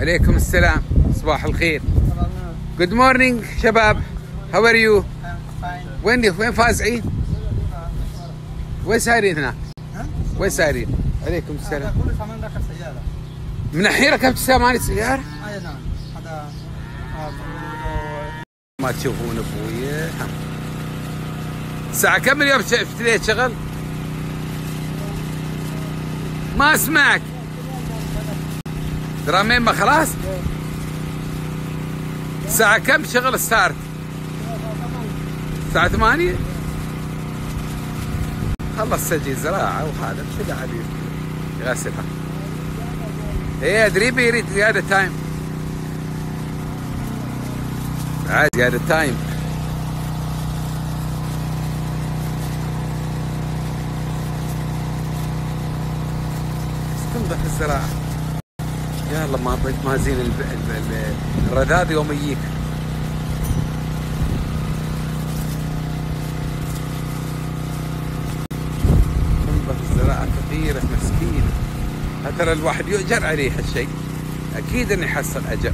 عليكم السلام. صباح الخير. good morning شباب. how are you وين وين فازعين؟ وين سايرين هناك؟ وين سايرين؟ عليكم السلام. من الحين ركبت ثمانية سيارة؟ اي نعم هذا ما تشوفون أبوي. الساعة كم اليوم ابتديت شغل؟ ما أسمعك. ترى مين ما خلاص؟ الساعة كم شغل ستارت؟ الساعة ثمانية؟ خلص سجل زراعة وهذا مش داعي يغسلها إيه أدري بيريد زيادة تايم عاد زيادة تايم تنضح الزراعة يلا ما ما زين الب... ال- ال- الرذاذ يوم يجيك. تنضح الزراعة فقيرة مسكينة ترى الواحد يؤجر عليه هالشيء. أكيد إنه يحصل أجر.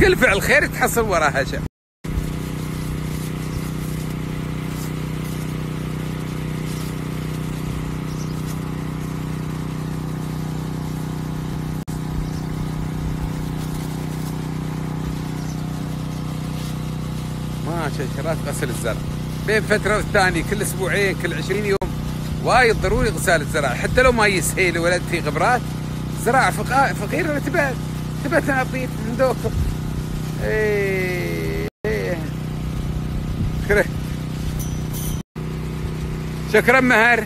كل فعل خير تحصل وراه أجر. شجرات غسل الزرع بين فترة والثانية كل أسبوعين كل 20 يوم. وايد ضروري غسال الزرع حتى لو ما يسهل ولا في غبرات زراعة فقا- فقيرة. تبى تبى تنظيف من دوكم إيه. شكرا. شكرا مهر.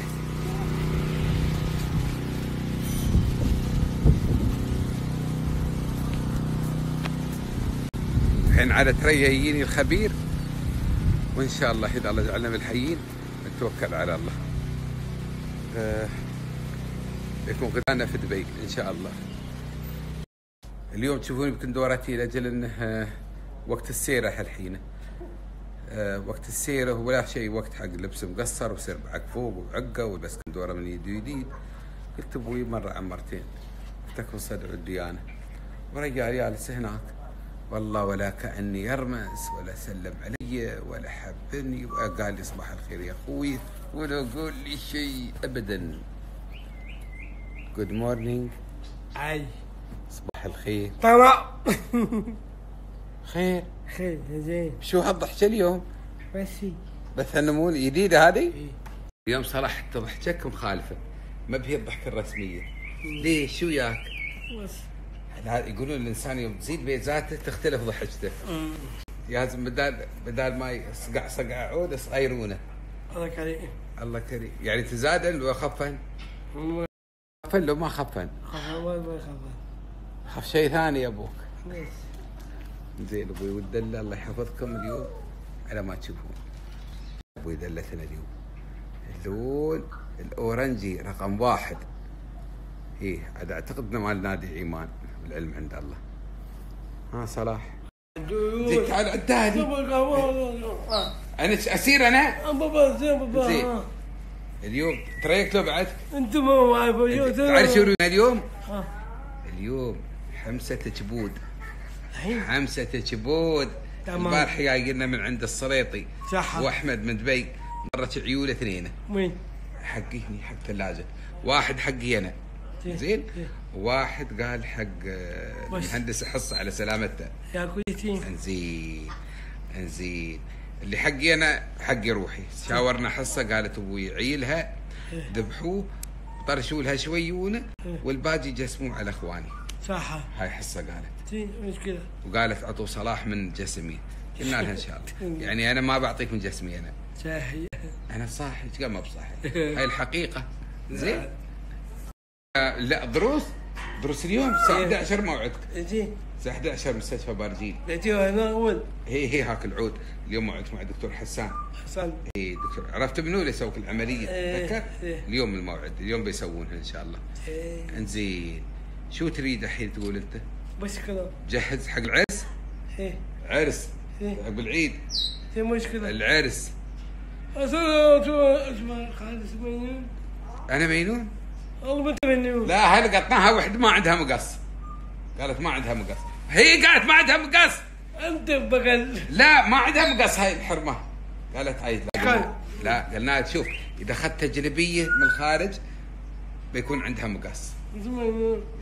الحين على تريا يجيني الخبير. وإن شاء الله إذا الله جعلنا من الحيين نتوكل على الله. آه، يكون غدانا في دبي إن شاء الله. اليوم تشوفون يمكن دورتي لأجل انه آه، وقت السيرة هالحين. آه، وقت السيرة ولا شيء وقت حق لبس مقصر وسير بعق فوق وعقة ولبس دوره من يد ويدين قلت أبوي مرة عن مرتين افتكر صدع الديانة. ورجال جالس هناك والله ولا كأني يرمس ولا سلم علي ولا حبني وقال لي صباح الخير يا أخوي ولا قول لي شيء ابدا. جود مورنينج أي. صباح الخير. طلع خير. خير زين. شو هالضحكه اليوم؟ بس. بس هالنمون جديدة هذه؟ اليوم صراحة ضحكك مخالفه ما بهي الضحكة الرسمية. ليش؟ شو وياك؟ بس. يقولون الإنسان يوم تزيد بيزاته تختلف ضحكته. لازم بدال بدال ما يصقع صقع عود يصغيرونه الله كريم. الله كريم. يعني تزادن وخفن خفن لو ما خفن. خفا ما يخفى خف شيء ثاني يا أبوك. بس زين أبوي والدله الله يحفظكم اليوم. على ما تشوفون. أبوي دلتنا اليوم. اللون الأورنجي رقم واحد. إيه عاد أعتقد إنه مال نادي ايمان والعلم عند الله. ها صلاح. زين تعال عدها لي أنا أسير أنا؟ بابا زين بابا زين. اليوم تريك لو بعد أنتم تعرف شو اليوم؟ اليوم حمسة جبود حمسة جبود تمام. البارحة جاي قلنا من عند السليطي صح. وأحمد من دبي. مرت عيوله اثنين. وين؟ حقي هني حق ثلاجة. واحد حقي أنا. زين. وواحد قال حق آه،. مهندس حصة على سلامته. يا كويتين انزين انزين. اللي حقي أنا حقي روحي. شاورنا حصة قالت أبوي عيلها ذبحوه طرشوا لها شويونه والباقي جسموه على إخواني. صح هاي حصة قالت. زين مشكلة وقالت عطوا صلاح من جسمي. قلنا لها إن شاء الله. يعني أنا ما بعطيك من جسمي أنا. صحي أنا صاحي إيش قال ما بصاحي هاي الحقيقة. زين. آه، لا دروس. دروس اليوم الساعة 11 موعدك زين الساعة 11 مستشفى بارجيل نتيجة هنا أول. هي هي هاك العود. اليوم موعدك مع الدكتور حسان. حسن اي دكتور عرفت منو اللي يسوي العملية؟ إيه، تذكر؟ إيه. اليوم الموعد اليوم بيسوونها إن شاء الله. إيه، إنزين. شو تريد الحين تقول أنت؟ كذا جهز حق العرس؟ إيه. عرس. إيه. عقب العيد. زين مشكلة. العرس. أنا مينون؟ والله ما لا هل قطناها وحده ما عندها مقص. قالت ما عندها مقص. هي قالت ما عندها مقص. أنت بقل. لا ما عندها مقص هاي الحرمة. قالت عيد لا لا قلنا شوف إذا أخذت تجريبية من الخارج بيكون عندها مقص.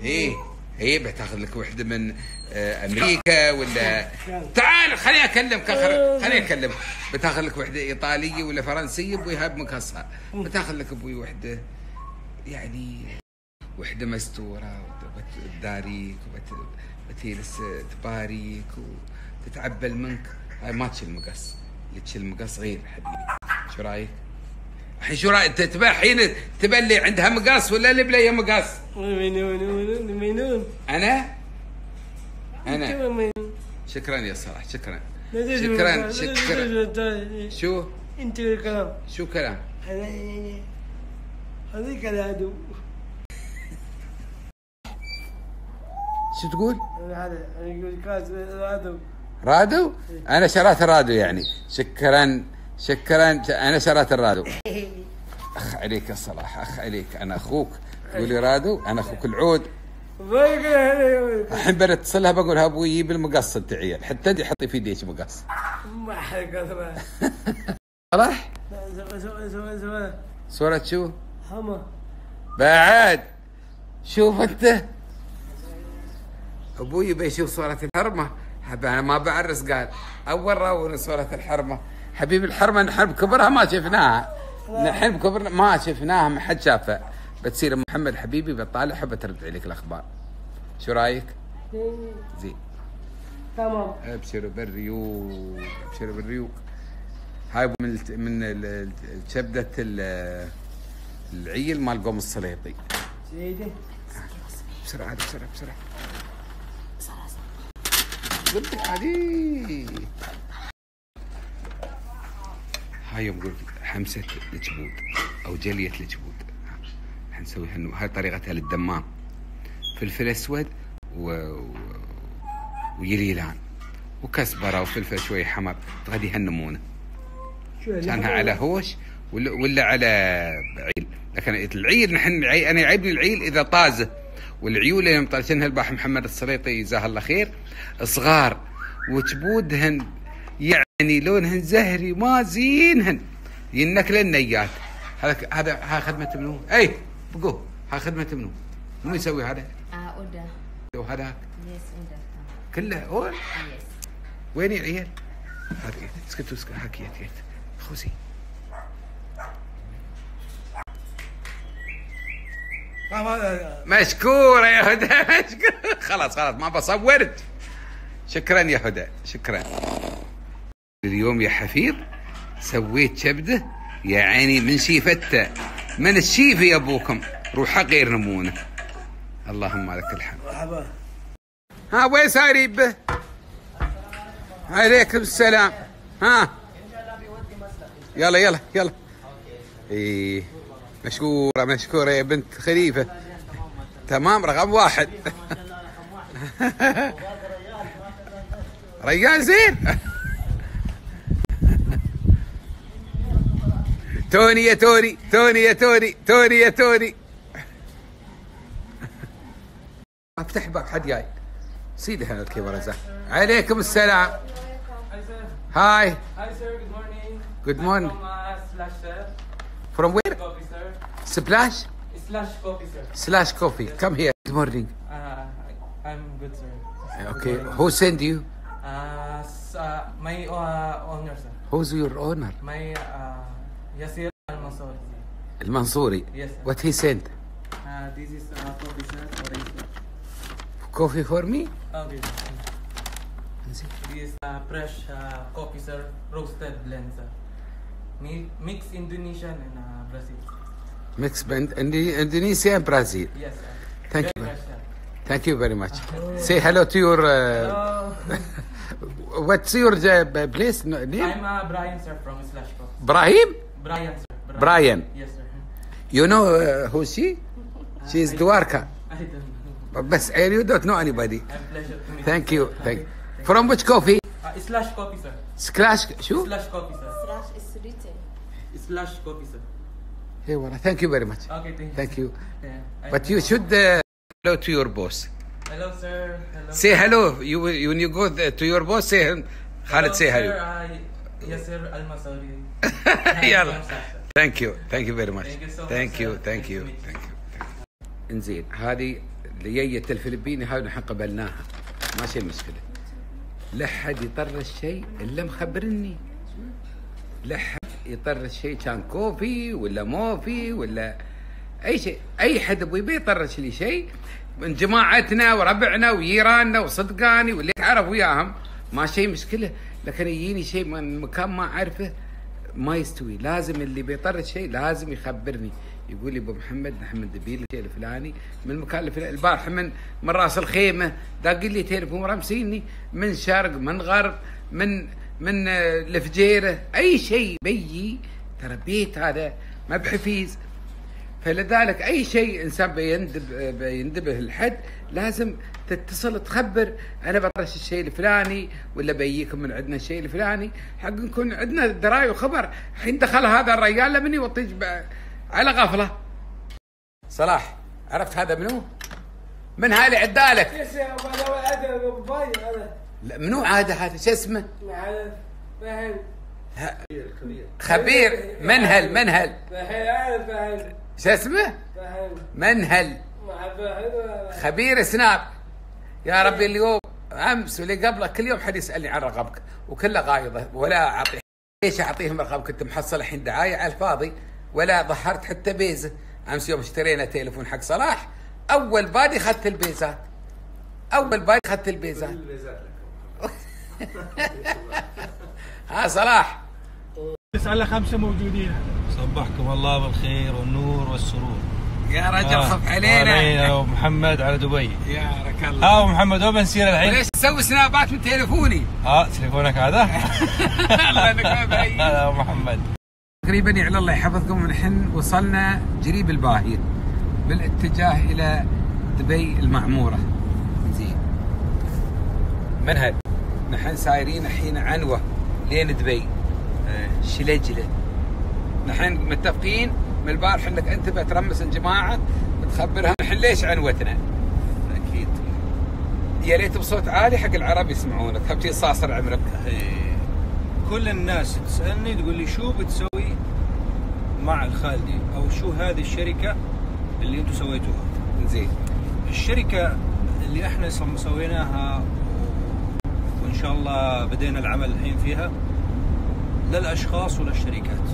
إيه هي بتاخذ لك وحده من آه، أمريكا ولا؟ تعال خليني اكلمك خل- خليني اكلمك بتاخذ لك وحده إيطالية ولا فرنسية أبويها بمقصها. بتاخذ لك أبوي وحده يعني وحدة مستورة وتداريك وبتجلس تباريك وتتعبل منك. هاي ما تشيل مقص. اللي تشيل مقص غير حبيبي. شو رأيك؟ الحين شو رأيك؟ تبى الحين تبى اللي عندها مقص ولا اللي بلا مقص؟ مينون مينون أنا؟ أنا. مينون شكرا يا صلاح شكرا. شكرا شكرا. شو؟ انت الكلام. شو كلام؟ هذيك العدو شو تقول؟ هذا يقول كاس العدو رادو؟ أنا شريت الرادو يعني. شكرا شكرا أنا شريت الرادو. أخ عليك صلاح أخ عليك. أنا أخوك. تقول لي رادو أنا أخوك العود. الحين بتصلها بقول أبوي يجيب المقص انت عيال حتى دي حطي في يديك مقص ما حد قصره. صلاح؟ صورة شو؟ حما بعد. شوف انت. أبوي بيشوف صورة الحرمة. حب أنا ما بعرس قال أول راونا صورة الحرمة. حبيبي الحرمة نحن بكبرها ما شفناها. نحن بكبرنا ما شفناها ما حد شافها. بتصير محمد حبيبي بطالعها بترد عليك الأخبار. شو رأيك؟ زين. تمام. ابشروا بالريوق ابشروا بالريوق. هاي من من كبده ال- العيل مال قوم السليطي. سيدي. بسرعة عادي بسرعة بسرعة. قلت لك عادي. هاي يوم قلت حمسة الجبود أو جلية الجبود. حنسويها إنه هاي طريقتها للدمام. فلفل أسود و... و... ويليلان. وكزبره وفلفل شوي حمر. تغديها النمونه شو كانها على هوش ولا ولا على عيل لكن العيل نحن عي- أنا يعيبني العيل إذا طازه والعيول اللي مطلشنها الباح محمد السليطي جزاه الله خير صغار وجبودهن يعني لونهن زهري ما زينهن ينكل النيات هذا هذا ها خدمة منو؟ اي بقو ها خدمة منو؟ منو يسوي هذا؟ Ah, udah. وهذاك Yes, udah. كله Ah, yes. وين العيال؟ هذا اسكت اسكت هاك يت يت خوسي ما ما مشكورة يا هدى مشكورة خلاص خلاص ما بصورت شكرا يا هدى شكرا. اليوم يا حفيظ سويت كبدة يا عيني من شيفته. من الشيف يا أبوكم؟ روحه غير نمونة. اللهم لك الحمد. مرحبا ها وين ساري به عليكم السلام. ها؟ يلا يلا يلا. إيه. مشكورة مشكورة يا بنت خليفة. تمام رقم واحد. ريان زين. توني يا توني توني يا توني توني يا توني. أفتح باب حد جاي. سيدي هنا الكاميرا زين. عليكم السلام. هاي. Hi sir, good morning. Good morning. From uh, from where? Coffee sir. Splash? Slash coffee, sir. Slash coffee. Yes. Come here. Good morning. Uh, I'm good, sir. Uh, okay. Good Who sent you? Uh, uh, my uh, owner, sir. Who's your owner? My uh, Yasir Al-Mansouri. Al-Mansouri? Yes, sir. What he sent? this is coffee, sir. Orange, sir. Coffee for me? Okay. This is fresh coffee, sir. Roasted blend, sir. Mi mix Indonesian and Brazil. Mixed blend, Indonesia and Brazil. Yes, sir. Thank very you. Much, Thank you very much. Hello. Say hello to your. Uh, hello. what's your uh, place name? I'm uh, Brian, sir, from Slashbox. Brahim? Brian, sir. Brian. Brian. Yes, sir. You know uh, who she? She's uh, Dwarka. I don't know. But but you don't know anybody. A pleasure to meet Thank you. Thank you. From which coffee? Uh, slash coffee, sir. Slash, shoo? Slash coffee, sir. Slash is written. Slash coffee, sir. اي والله thank you very much Okay, thank you. thank you Yeah, but you should uh, hello to your boss Hello, sir. Hello. Say hello. You when you go to your boss, say him. Khalid, say hello. I, yes, sir. Almasari. يلا ثانك يو ثانك يو فيري ماتش Thank you so much, ثانك يو sir. meet you. ثانك يو انزين هذه ليية الفلبيني هاي نحن قبلناها ما شيء مشكله لا حد يطرش شيء الا مخبرني لا حد يطرش شيء كان كوفي ولا موفي ولا أي شيء. أي حد أبوي بيطرش لي شيء. من جماعتنا وربعنا ويراننا وصدقاني واللي تعرف وياهم. ما شيء مشكلة. لكن يجيني شيء من مكان ما أعرفه ما يستوي. لازم اللي بيطرش شيء لازم يخبرني. يقول لي أبو محمد نحن نبي الشيء الفلاني من المكان الفلاني البارحه من من راس الخيمة داق لي تليفون رمسيني من شرق من غرب من من آه، الفجيره اي شيء بيي ترى بيت هذا ما بحفيز فلذلك اي شيء انسان بيندب بيندبه الحد لازم تتصل تخبر أنا بطرش الشيء الفلاني ولا بيجيكم من عندنا الشيء الفلاني حق نكون عندنا درايه وخبر الحين دخل هذا الرجال لمن يوطيج ب- على غفله صلاح عرفت هذا منو؟ من هالي عدالك يس يا ابو لا منو عاده هذا؟ شو اسمه؟ فاهم خبير. منهل منهل. فاهم شو اسمه؟ فاهم منهل. خبير سناب. يا ربي اليوم أمس واللي قبله كل يوم حد يسألني عن رقمك وكله غايضه ولا اعطيه ليش أعطيهم رقم كنت محصل الحين دعاية على الفاضي ولا ظهرت حتى بيزة. أمس يوم اشترينا تليفون حق صلاح أول بادي اخذت البيزات أول بادي اخذت البيزات ها صلاح. على خمسة موجودين. صبحكم الله بالخير والنور والسرور. يا رجل آه، خف علينا. علينا أبو محمد على دبي. بارك الله. ها أبو محمد وين بنسير الحين؟ ليش تسوي سنابات من تليفوني؟ ها تليفونك هذا؟ الله انك ما بعيد. هذا أبو محمد. تقريبا يعني الله يحفظكم نحن وصلنا قريب الباهية بالاتجاه إلى دبي المعمورة. زين. منهل نحن سايرين الحين عنوة لين دبي. شلجلة. نحن متفقين من البارح إنك أنت بترمس الجماعة وتخبرها نحن ليش عنوتنا. أكيد. يا ريت بصوت عالي حق العرب يسمعونك. هبتي صاصر عمرك. إيه. كل الناس تسألني تقول لي شو بتسوي مع الخالدي أو شو هذه الشركة اللي أنتم سويتوها؟ زين. الشركة اللي إحنا سويناها شاء الله بدينا العمل الحين فيها لا الأشخاص ولا الشركات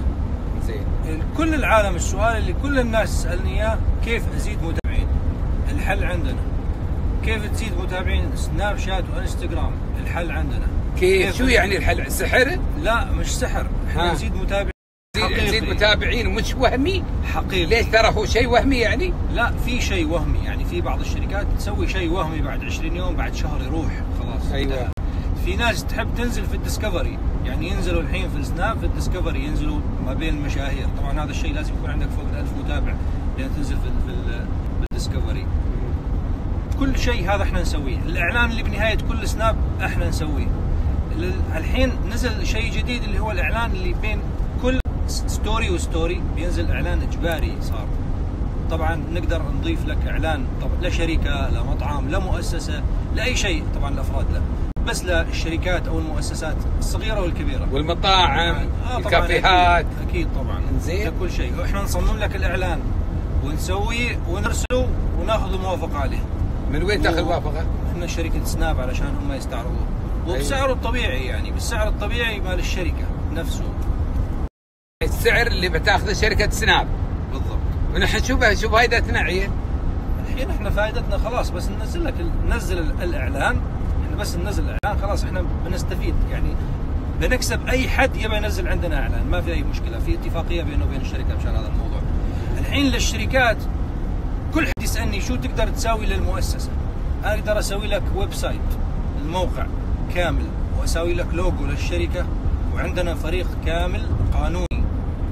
زين كل العالم السؤال اللي كل الناس تسالني إياه كيف أزيد متابعين؟ الحل عندنا. كيف تزيد متابعين سناب شات وإنستغرام؟ الحل عندنا. كيف شو يعني الحل سحر؟ لا مش سحر، إحنا. نزيد متابعين زيد, حقيقي. زيد متابعين مش وهمي حقيقي ليش ترى هو شيء وهمي يعني لا في شيء وهمي يعني في بعض الشركات تسوي شيء وهمي بعد 20 يوم بعد شهر يروح خلاص أيوة. في ناس تحب تنزل في ال discovery. يعني ينزلوا الحين في السناب في ال discovery ينزلوا ما بين المشاهير طبعا هذا الشيء لازم يكون عندك فوق ال 1000 متابع لين تنزل في في ال- في discovery. كل شيء هذا إحنا نسويه. الإعلان اللي بنهاية كل سناب إحنا نسويه. ال- الحين نزل شيء جديد اللي هو الإعلان اللي بين كل story و story بينزل إعلان إجباري صار. طبعا نقدر نضيف لك إعلان طبعا لا شركة لا مطعم لا مؤسسة لا أي شيء. طبعا الأفراد لا. بس للشركات أو المؤسسات الصغيرة والكبيرة. والمطاعم آه الكافيهات أكيد, أكيد طبعا. زين. لكل شيء. وإحنا نصمم لك الإعلان ونسويه ونرسله وناخذ الموافقه عليه. من وين تاخذ موافقة؟ إحنا شركة سناب علشان هم يستعرضوه وبسعره الطبيعي يعني بالسعر الطبيعي مال الشركة نفسه. السعر اللي بتاخذه شركة سناب. بالضبط. ونحن شو شو فائدتنا عيل؟ الحين إحنا فائدتنا خلاص بس ننزل لك ننزل ال- الإعلان بس ننزل الاعلان خلاص إحنا بنستفيد. يعني بنكسب أي حد يبي ينزل عندنا إعلان. ما في أي مشكلة. في اتفاقية بينه وبين الشركة مشان هذا الموضوع. الحين للشركات كل حد يسألني شو تقدر تساوي للمؤسسة. أقدر أسوي لك website الموقع كامل واسوي لك لوجو للشركة. وعندنا فريق كامل قانوني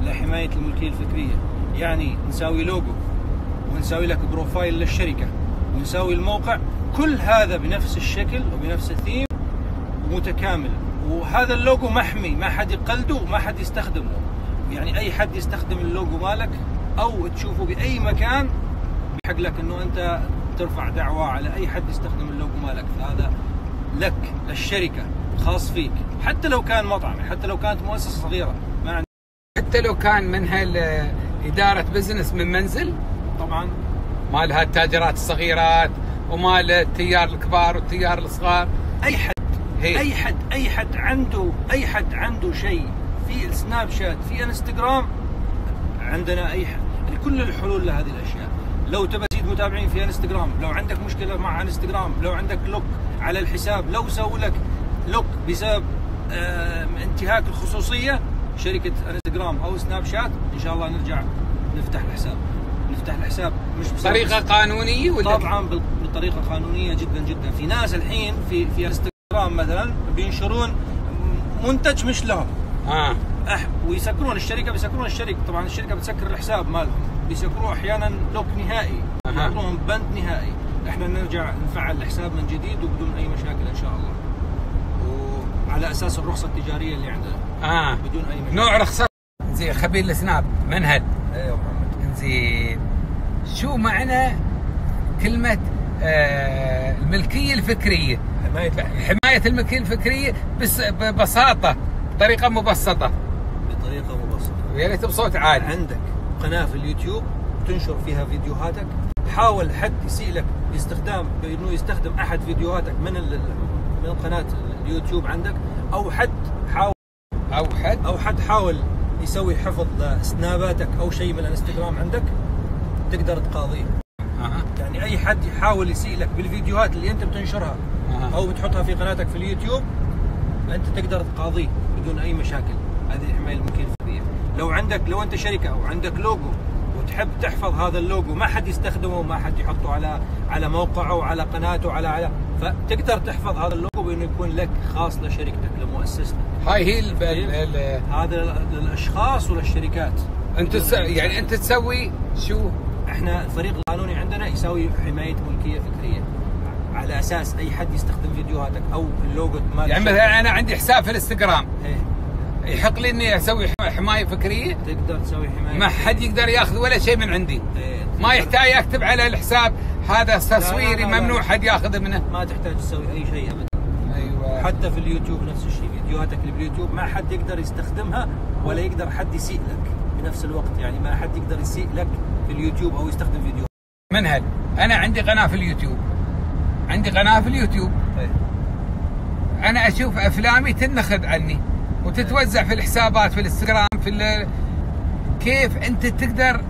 لحماية الملكية الفكرية. يعني نساوي لوجو ونسوي لك profile للشركة ونسوي الموقع كل هذا بنفس الشكل وبنفس الثيم متكامل. وهذا اللوجو محمي ما حد يقلده ما حد يستخدمه. يعني أي حد يستخدم اللوجو مالك أو تشوفه بأي مكان بحق لك إنه أنت ترفع دعوة على أي حد يستخدم اللوجو مالك. فهذا لك للشركة خاص فيك. حتى لو كان مطعم حتى لو كانت مؤسسة صغيرة ما عندك. حتى لو كان منها اداره business من منزل طبعا. مالها التاجرات الصغيرات ومال التيار الكبار والتيار الصغار. أي حد هي. أي حد أي حد عنده أي حد عنده شيء في السناب شات في انستغرام عندنا أي حد. يعني كل الحلول لهذه الأشياء. لو تبى تزيد متابعين في انستغرام لو عندك مشكلة مع انستغرام لو عندك lock على الحساب لو سووا لك lock بسبب آه انتهاك الخصوصية شركة انستغرام أو سناب شات إن شاء الله نرجع نفتح الحساب. نفتح الحساب مش بسبب طريقة قانونية ولا؟ طبعا بال- بطريقة قانونية جدا جدا. في ناس الحين في في انستغرام مثلا بينشرون منتج مش لهم. آه. أح ويسكرون الشركة بيسكرون الشركة. طبعا الشركة بتسكر الحساب مالهم. بيسكروه أحيانا لوك نهائي. يعطوهم بند نهائي. إحنا نرجع نفعل الحساب من جديد وبدون أي مشاكل إن شاء الله. وعلى أساس الرخصة التجارية اللي عندنا. آه. بدون أي مشاكل. نوع رخصة. زين خبير السناب منهل أيوه زين. شو معنى كلمة الملكية الفكرية. حماية حماية الملكية الفكرية بس ببساطة بطريقة مبسطة. بطريقة مبسطة. ويا ريت بصوت عالي. عندك قناة في اليوتيوب تنشر فيها فيديوهاتك. حاول حد يسيء لك باستخدام بإنه يستخدم أحد فيديوهاتك من من قناة اليوتيوب عندك. أو حد حاول أو حد. أو حد حاول يسوي حفظ لسناباتك أو شيء من الانستغرام عندك تقدر تقاضيه. آه. يعني أي حد يحاول يسيء لك بالفيديوهات اللي أنت بتنشرها آه. أو بتحطها في قناتك في اليوتيوب أنت تقدر تقاضيه بدون أي مشاكل هذه حمايه الملكيه الفكريه لو عندك لو أنت شركة أو عندك لوجو وتحب تحفظ هذا اللوجو ما حد يستخدمه وما حد يحطه على على موقعه وعلى قناته على على فتقدر تحفظ هذا اللوجو بأنه يكون لك خاص لشركتك لمؤسستك هاي هي ال ال ال هذا للأشخاص وللشركات أنت. يعني أنت تسوي شو؟ إحنا الفريق القانوني عندنا يسوي حماية ملكية فكرية. على أساس أي حد يستخدم فيديوهاتك أو اللوجو مال يعني مثلا أنا عندي حساب في الإنستغرام. إيه. يحق لي إني أسوي حم- حماية فكرية. تقدر تسوي حماية ما حد يقدر ياخذ ولا شيء من عندي. إيه. ما يحتاج أكتب على الحساب هذا تصويري. ممنوع حد ياخذ منه. ما تحتاج تسوي أي شيء ابدا. أيوه. حتى في اليوتيوب نفس الشيء. فيديوهاتك اللي باليوتيوب ما حد يقدر يستخدمها ولا يقدر حد يسيء لك. بنفس الوقت يعني ما حد يقدر يسيء لك في اليوتيوب أو يستخدم فيديو. منهل أنا عندي قناة في اليوتيوب. عندي قناة في اليوتيوب. أنا أشوف أفلامي تنخذ عني وتتوزع في الحسابات في الإنستغرام في ال- كيف أنت تقدر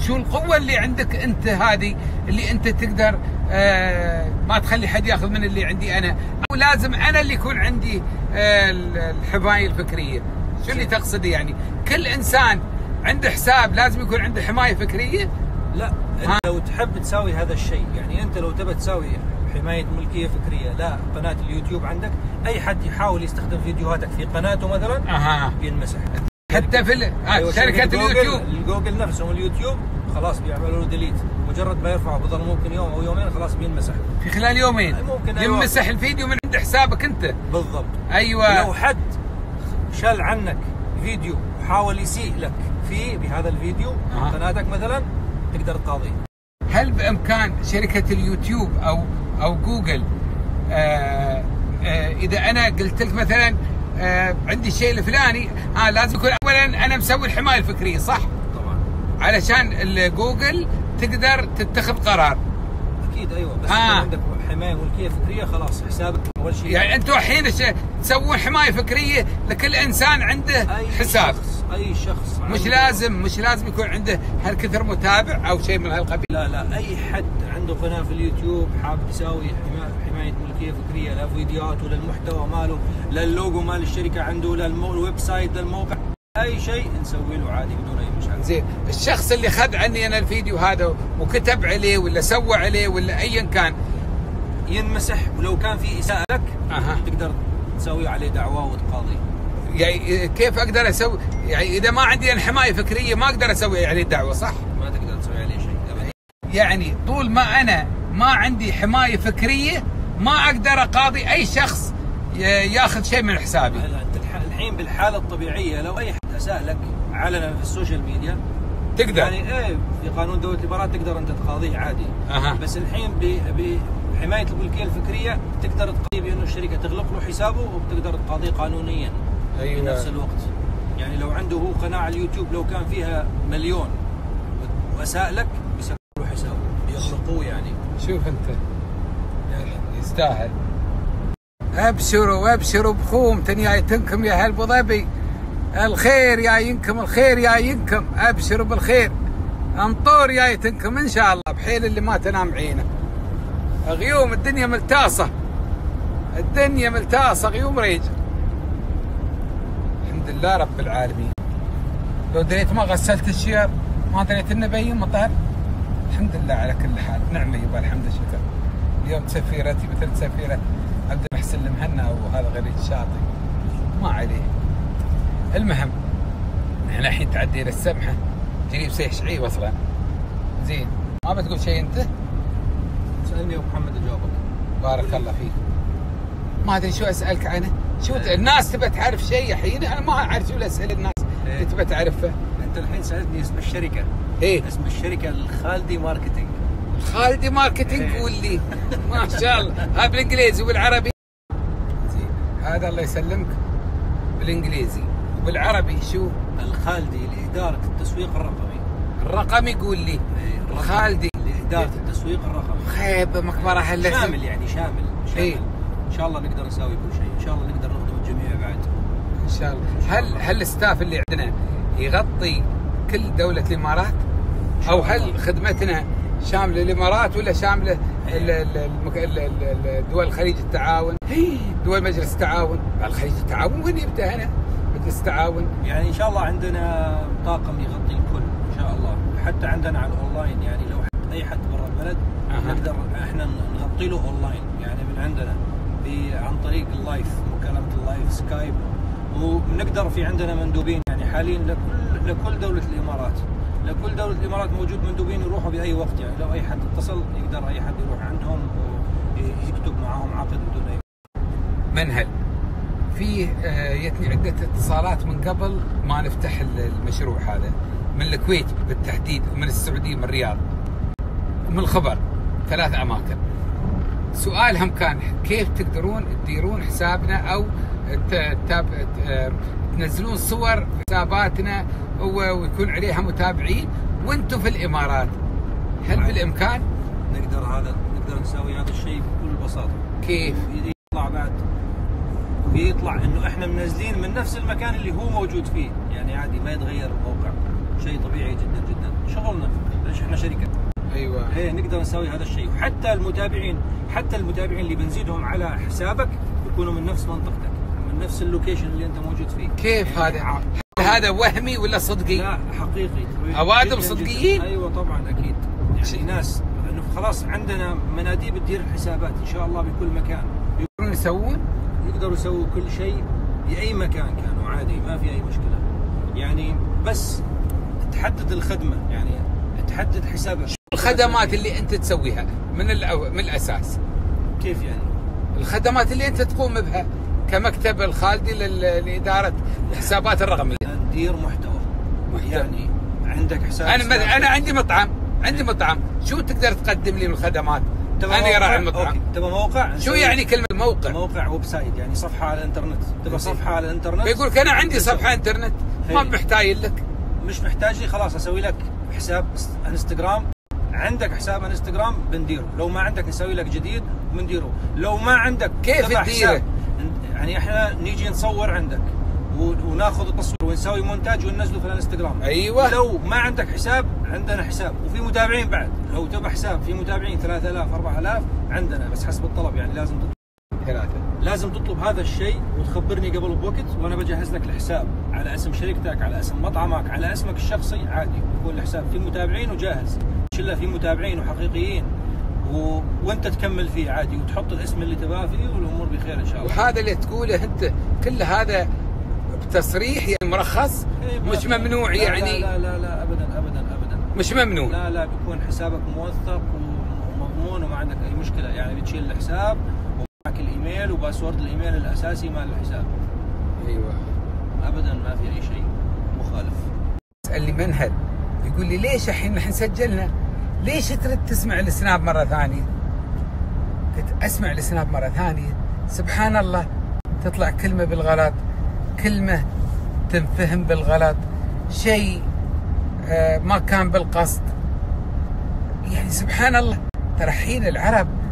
شو القوة اللي عندك أنت هذه اللي أنت تقدر آه ما تخلي حد ياخذ من اللي عندي أنا. أو لازم أنا اللي يكون عندي آه الحماية الفكرية. شو اللي تقصدي يعني؟ كل إنسان عنده حساب لازم يكون عنده حماية فكرية؟ لا أنت. لو تحب تساوي هذا الشيء يعني أنت لو تبى تساوي حماية ملكية فكرية لا قناة اليوتيوب عندك أي حد يحاول يستخدم فيديوهاتك في قناته مثلا أها. بينمسح حتى في ال- آه أيوة، جوجل- اليوتيوب. الجوجل نفسهم اليوتيوب خلاص بيعملوا له delete مجرد ما يرفعه بظل ممكن يوم أو يومين خلاص بينمسح. في خلال يومين. ممكن أيوة. يمسح الفيديو من عند حسابك أنت. بالضبط. أيوه. لو حد شال عنك فيديو وحاول يسيء لك فيه بهذا الفيديو أها. قناتك مثلا تقدر تقاضيه هل بإمكان شركة اليوتيوب أو أو جوجل آه آه إذا أنا قلت لك مثلا آه عندي الشيء الفلاني آه لازم يكون اولا أنا مسوي الحماية الفكرية صح؟ طبعا علشان جوجل تقدر تتخذ قرار أكيد أيوه بس آه. آه. عندك حماية ملكية فكرية خلاص حسابك أول شيء يعني أنتم الحين تسوون حماية فكرية لكل إنسان عنده حساب شخص أي شخص مش لازم مش لازم يكون عنده هالكثر متابع أو شيء من هالقبيل. لا لا أي حد عنده قناة في اليوتيوب حاب يساوي حما- حماية ملكية فكرية لا فيديوهاته للمحتوى ماله للوجو مال الشركة عنده لل website للموقع أي شيء نسوي له عادي بدون أي مشاكل. زين. الشخص اللي خذ عني أنا الفيديو هذا وكتب عليه ولا سوى عليه ولا ايا كان. ينمسح ولو كان في إساءة لك أها. تقدر تسوي عليه دعوة وتقاضيه يعني كيف أقدر أسوي يعني إذا ما عندي حماية فكرية ما أقدر أسوي عليه دعوه صح؟ ما تقدر تسوي عليه شيء ابدا يعني طول ما أنا ما عندي حماية فكرية ما أقدر أقاضي أي شخص ياخذ شيء من حسابي الحين بالحالة الطبيعية لو أي حد اساء لك علنا في ال social media تقدر. يعني إيه في قانون دوله الامارات تقدر أنت تقاضيه عادي أها. بس الحين بحماية الملكية الفكرية تقدر تقاضيه بأنه الشركة تغلق له حسابه وبتقدر تقاضيه قانونيا أيوة. في نفس الوقت. يعني لو عنده هو قناه على اليوتيوب لو كان فيها مليون واساء لك بيسكروا حسابه بيغلقوه يعني. شوف أنت. يستاهل. أبشروا أبشروا بخوم. تنكم يا أهل أبو ظبي. الخير يا ينكم الخير يا ينكم. أبشروا بالخير. انطور يا يتنكم إن شاء الله بحيل اللي ما تنام عينه. غيوم الدنيا ملتاصه الدنيا ملتاصه غيوم ريج الحمد لله رب العالمين. لو دريت ما غسلت الشير ما دريت إنه بين مطر الحمد لله على كل حال. نعمه يبا الحمد والشكر اليوم تسفيرتي مثل تسفيرة عبد المحسن المهنا وهذا غريب الشاطئ. ما عليه. المهم إحنا الحين تعدينا السمحة. جريب سيح شعيب أصلا. زين ما بتقول شيء أنت؟ سألني أبو محمد أجاوبك. بارك الله فيك. ما أدري شو أسألك عنه. شو الناس تبى تعرف شيء الحين؟ أنا ما أعرف شو اسال الناس إيه. اللي تبى تعرفه أنت الحين سألتني اسم الشركة. إيه. اسم الشركة الخالدي marketing. خالدي marketing إيه. قول لي ما شاء الله. ها بالإنجليزي والعربي زين. هذا الله يسلمك. بالإنجليزي. وبالعربي شو؟ الخالدي لإدارة التسويق الرقمي. الرقم يقول لي. إيه،. الخالدي لإدارة التسويق الرقمي. خيب مقبرة هلا. شامل يعني شامل شامل. إيه. إن شاء الله نقدر نسوي كل شيء. شاء الله نقدر نخدم الجميع بعد. إن شاء الله هل هل الستاف اللي عندنا يغطي كل دولة الإمارات؟ أو هل خدمتنا شاملة الإمارات ولا شاملة ال- دول الخليج التعاون؟ دول مجلس التعاون. الخليج التعاون وين يبدأ هنا؟ مجلس التعاون. يعني إن شاء الله عندنا طاقم يغطي الكل إن شاء الله. حتى عندنا على الأونلاين يعني لو حد أي حد برا البلد. نقدر إحنا نغطي له أونلاين يعني من عندنا. عن طريق ال live مكالمة ال live Skype. ونقدر في عندنا مندوبين يعني حاليا لكل لكل دولة الإمارات. لكل دولة الإمارات موجود مندوبين يروحوا بأي وقت يعني لو أي حد اتصل يقدر أي حد يروح عندهم ويكتب معاهم عقد بدون اي منهل. فيه آه، يتني عدة اتصالات من قبل ما نفتح ال- المشروع هذا. من الكويت بالتحديد ومن السعودية من الرياض. ومن الخبر. ثلاث أماكن. سؤالهم كان كيف تقدرون تديرون حسابنا ت- تنزلون صور حساباتنا ويكون عليها متابعين وأنتم في الإمارات؟ هل نعم. بالإمكان؟ نقدر هذا نقدر نسوي هذا الشيء بكل بساطة. كيف؟ يطلع بعد. ويطلع إنه إحنا منزلين من نفس المكان اللي هو موجود فيه. يعني عادي ما يتغير الموقع. شيء طبيعي جدا جدا. شغلنا ليش إحنا شركة. أيوة إيه نقدر نسوي هذا الشيء وحتى المتابعين حتى المتابعين اللي بنزيدهم على حسابك يكونوا من نفس منطقتك من نفس اللوكيشن اللي أنت موجود فيه كيف يعني هذا؟ هل هذا وهمي ولا صدقي؟ لا حقيقي أوادم جداً صدقيين؟ جداً. أيوه طبعا أكيد يعني ناس انه خلاص عندنا مناديب تدير الحسابات إن شاء الله بكل مكان يقدرون يسوون؟ يقدروا يسووا كل شيء بأي مكان كانوا عادي ما في أي مشكلة يعني بس تحدد الخدمة يعني تحدد حسابك الخدمات اللي انت تسويها من. من الأساس كيف يعني الخدمات اللي انت تقوم بها كمكتب الخالدي. لإدارة الحسابات الرقميه ندير محتوى محتوى. يعني عندك حساب أنا. مث... أنا عندي مطعم عندي مطعم شو تقدر تقدم لي من الخدمات؟ أنا راعي؟ المطعم. تبغى موقع شو يعني كلمة موقع؟ موقع website يعني صفحة على الإنترنت تبغى صفحة على الإنترنت بيقول لك أنا عندي صفحة إنترنت ما هي. محتاج لك مش محتاج لي خلاص أسوي لك حساب انستغرام. عندك حساب انستغرام بنديره لو ما عندك نسوي لك جديد بنديره لو ما عندك كيف تديره؟ يعني إحنا نيجي نصور عندك وناخذ التصوير ونسوي مونتاج وننزله في الانستغرام. أيوة. لو ما عندك حساب عندنا حساب. وفي متابعين بعد. لو تبع حساب في متابعين 3000 4000 عندنا. بس حسب الطلب يعني لازم ثلاثة. لازم تطلب هذا الشيء وتخبرني قبل بوقت وأنا بجهز لك الحساب على اسم شركتك على اسم مطعمك على اسمك الشخصي عادي. يكون الحساب في متابعين وجاهز. شلة في متابعين وحقيقيين. و... وأنت تكمل فيه عادي وتحط الاسم اللي تباه فيه والأمور بخير إن شاء الله. وهذا اللي تقوله أنت كل هذا بتصريح يعني مرخص؟ إيه، مش ممنوع لا يعني؟ لا لا لا, لا ابدا ابدا ابدا. مش ممنوع. لا لا بيكون حسابك موثق ومضمون وما عندك أي مشكلة. يعني بتشيل الحساب ومعك الإيميل وباسورد الإيميل الأساسي مال الحساب. أيوه. ابدا ما في أي شيء مخالف. اسال لي منهل يقول لي ليش الحين نحن سجلنا؟ ليش تريد تسمع السناب مرة ثانية؟ قلت أسمع السناب مرة ثانية. سبحان الله تطلع كلمة بالغلط. كلمة تنفهم بالغلط. شيء آه، ما كان بالقصد. يعني سبحان الله ترى حين العرب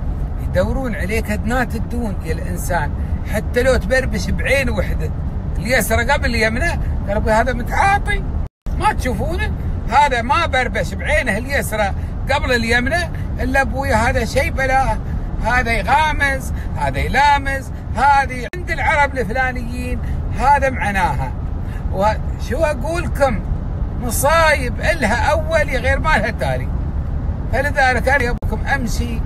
يدورون عليك ادنات الدون يا الإنسان. حتى لو تبربش بعين وحدة. اليسرى قبل اليمنى أبوي هذا متعاطي. ما تشوفونه؟ هذا ما بربش بعينه اليسرى قبل اليمنى إلا أبوي هذا شيء بلاء. هذا يغامز هذا يلامز هذه عند العرب الفلانيين. هذا معناها. وشو أقولكم؟ مصايب إلها أولي غير ما لها تالي فلذلك أنا أبوكم أمشي.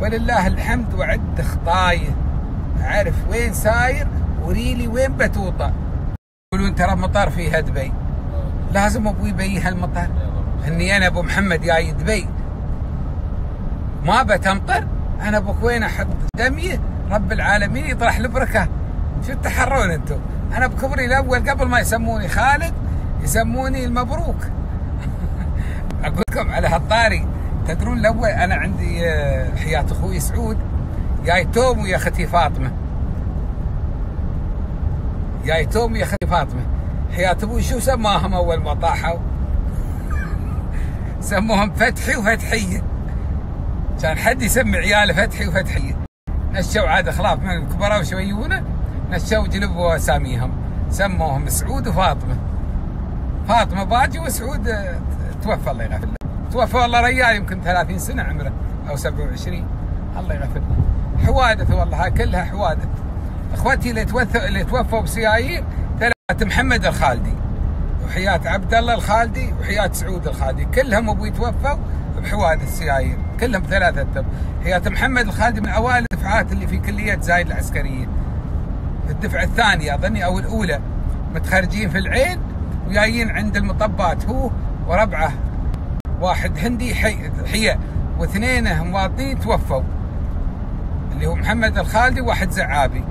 ولله الحمد وعد خطايه اعرف وين ساير؟ وريلي وين بتوطى يقولون ترى مطار فيها دبي لازم أبوي يبيها المطار إني أنا أبو محمد جاي دبي. ما بتمطر. أنا أبوك وين أحط دميه رب العالمين يطرح البركه شو تحرون أنتم؟ أنا بكبري الأول قبل ما يسموني خالد يسموني المبروك. أقول لكم على هالطاري. تدرون الأول أنا عندي آه، حياة أخوي سعود. جاي توم ويا أختي فاطمة. جاي توم ويا أختي فاطمة. حياة أبوي شو سماهم أول ما طاحوا؟ سموهم فتحي وفتحية. كان حد يسمي عياله فتحي وفتحية. نشوا عاد خلاف من الكبراء وشويونه نشوا جلبوا اساميهم سموهم سعود وفاطمة. فاطمة باجي وسعود آه، توفى الله يغفر له. توفى والله ريال يمكن 30 سنة عمره أو 27 الله يغفر له. حوادث والله كلها حوادث. إخوتي اللي توفوا اللي توفوا بسيايير ثلاثة محمد الخالدي وحياة عبد الله الخالدي وحياة سعود الخالدي. كلهم أبوي توفوا بحوادث سيايير كلهم ثلاثة حياة محمد الخالدي من أوائل الدفعات اللي في كلية زايد العسكرية. الدفعة الثانية أظني أو الأولى متخرجين في العين وجايين عند المطبات هو وربعه. واحد هندي حي حية واثنين مواطنين توفوا. اللي هو محمد الخالدي وواحد زعابي.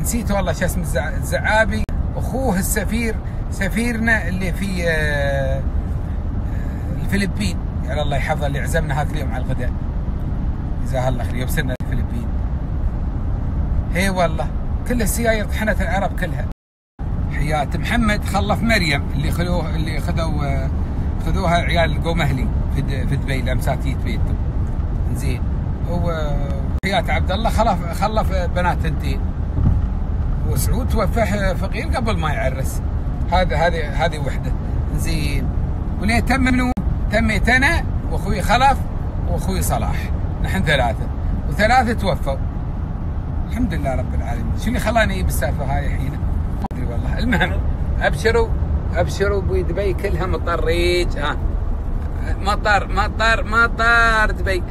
نسيت والله شو اسم الزع- الزعابي. أخوه السفير سفيرنا اللي في آه، الفلبين. يعني الله يحفظه اللي عزمنا هاك اليوم على الغداء. جزاه الله خير يبسلنا الفلبين. هي والله كل السيايير طحنت العرب كلها. حياة محمد خلف مريم اللي خلوه اللي خذوا آه، خذوها عيال القومهلي في د- في دبي لمساتية بيتهم زين. وحياة عبد الله خلف خلف بنات تنتين وسعود توفى فقير قبل ما يعرس. هذا هذه هذه وحدة. زين. وليه تم منو؟ تميت أنا وأخوي خلف وأخوي صلاح. نحن ثلاثة. وثلاثة توفوا. الحمد لله رب العالمين. شو اللي خلاني أجيب السالفة هاي الحين؟ ما أدري والله. المهم أبشروا. أبشروا بوي دبي كلها مطريج ها. مطر مطر مطر دبي.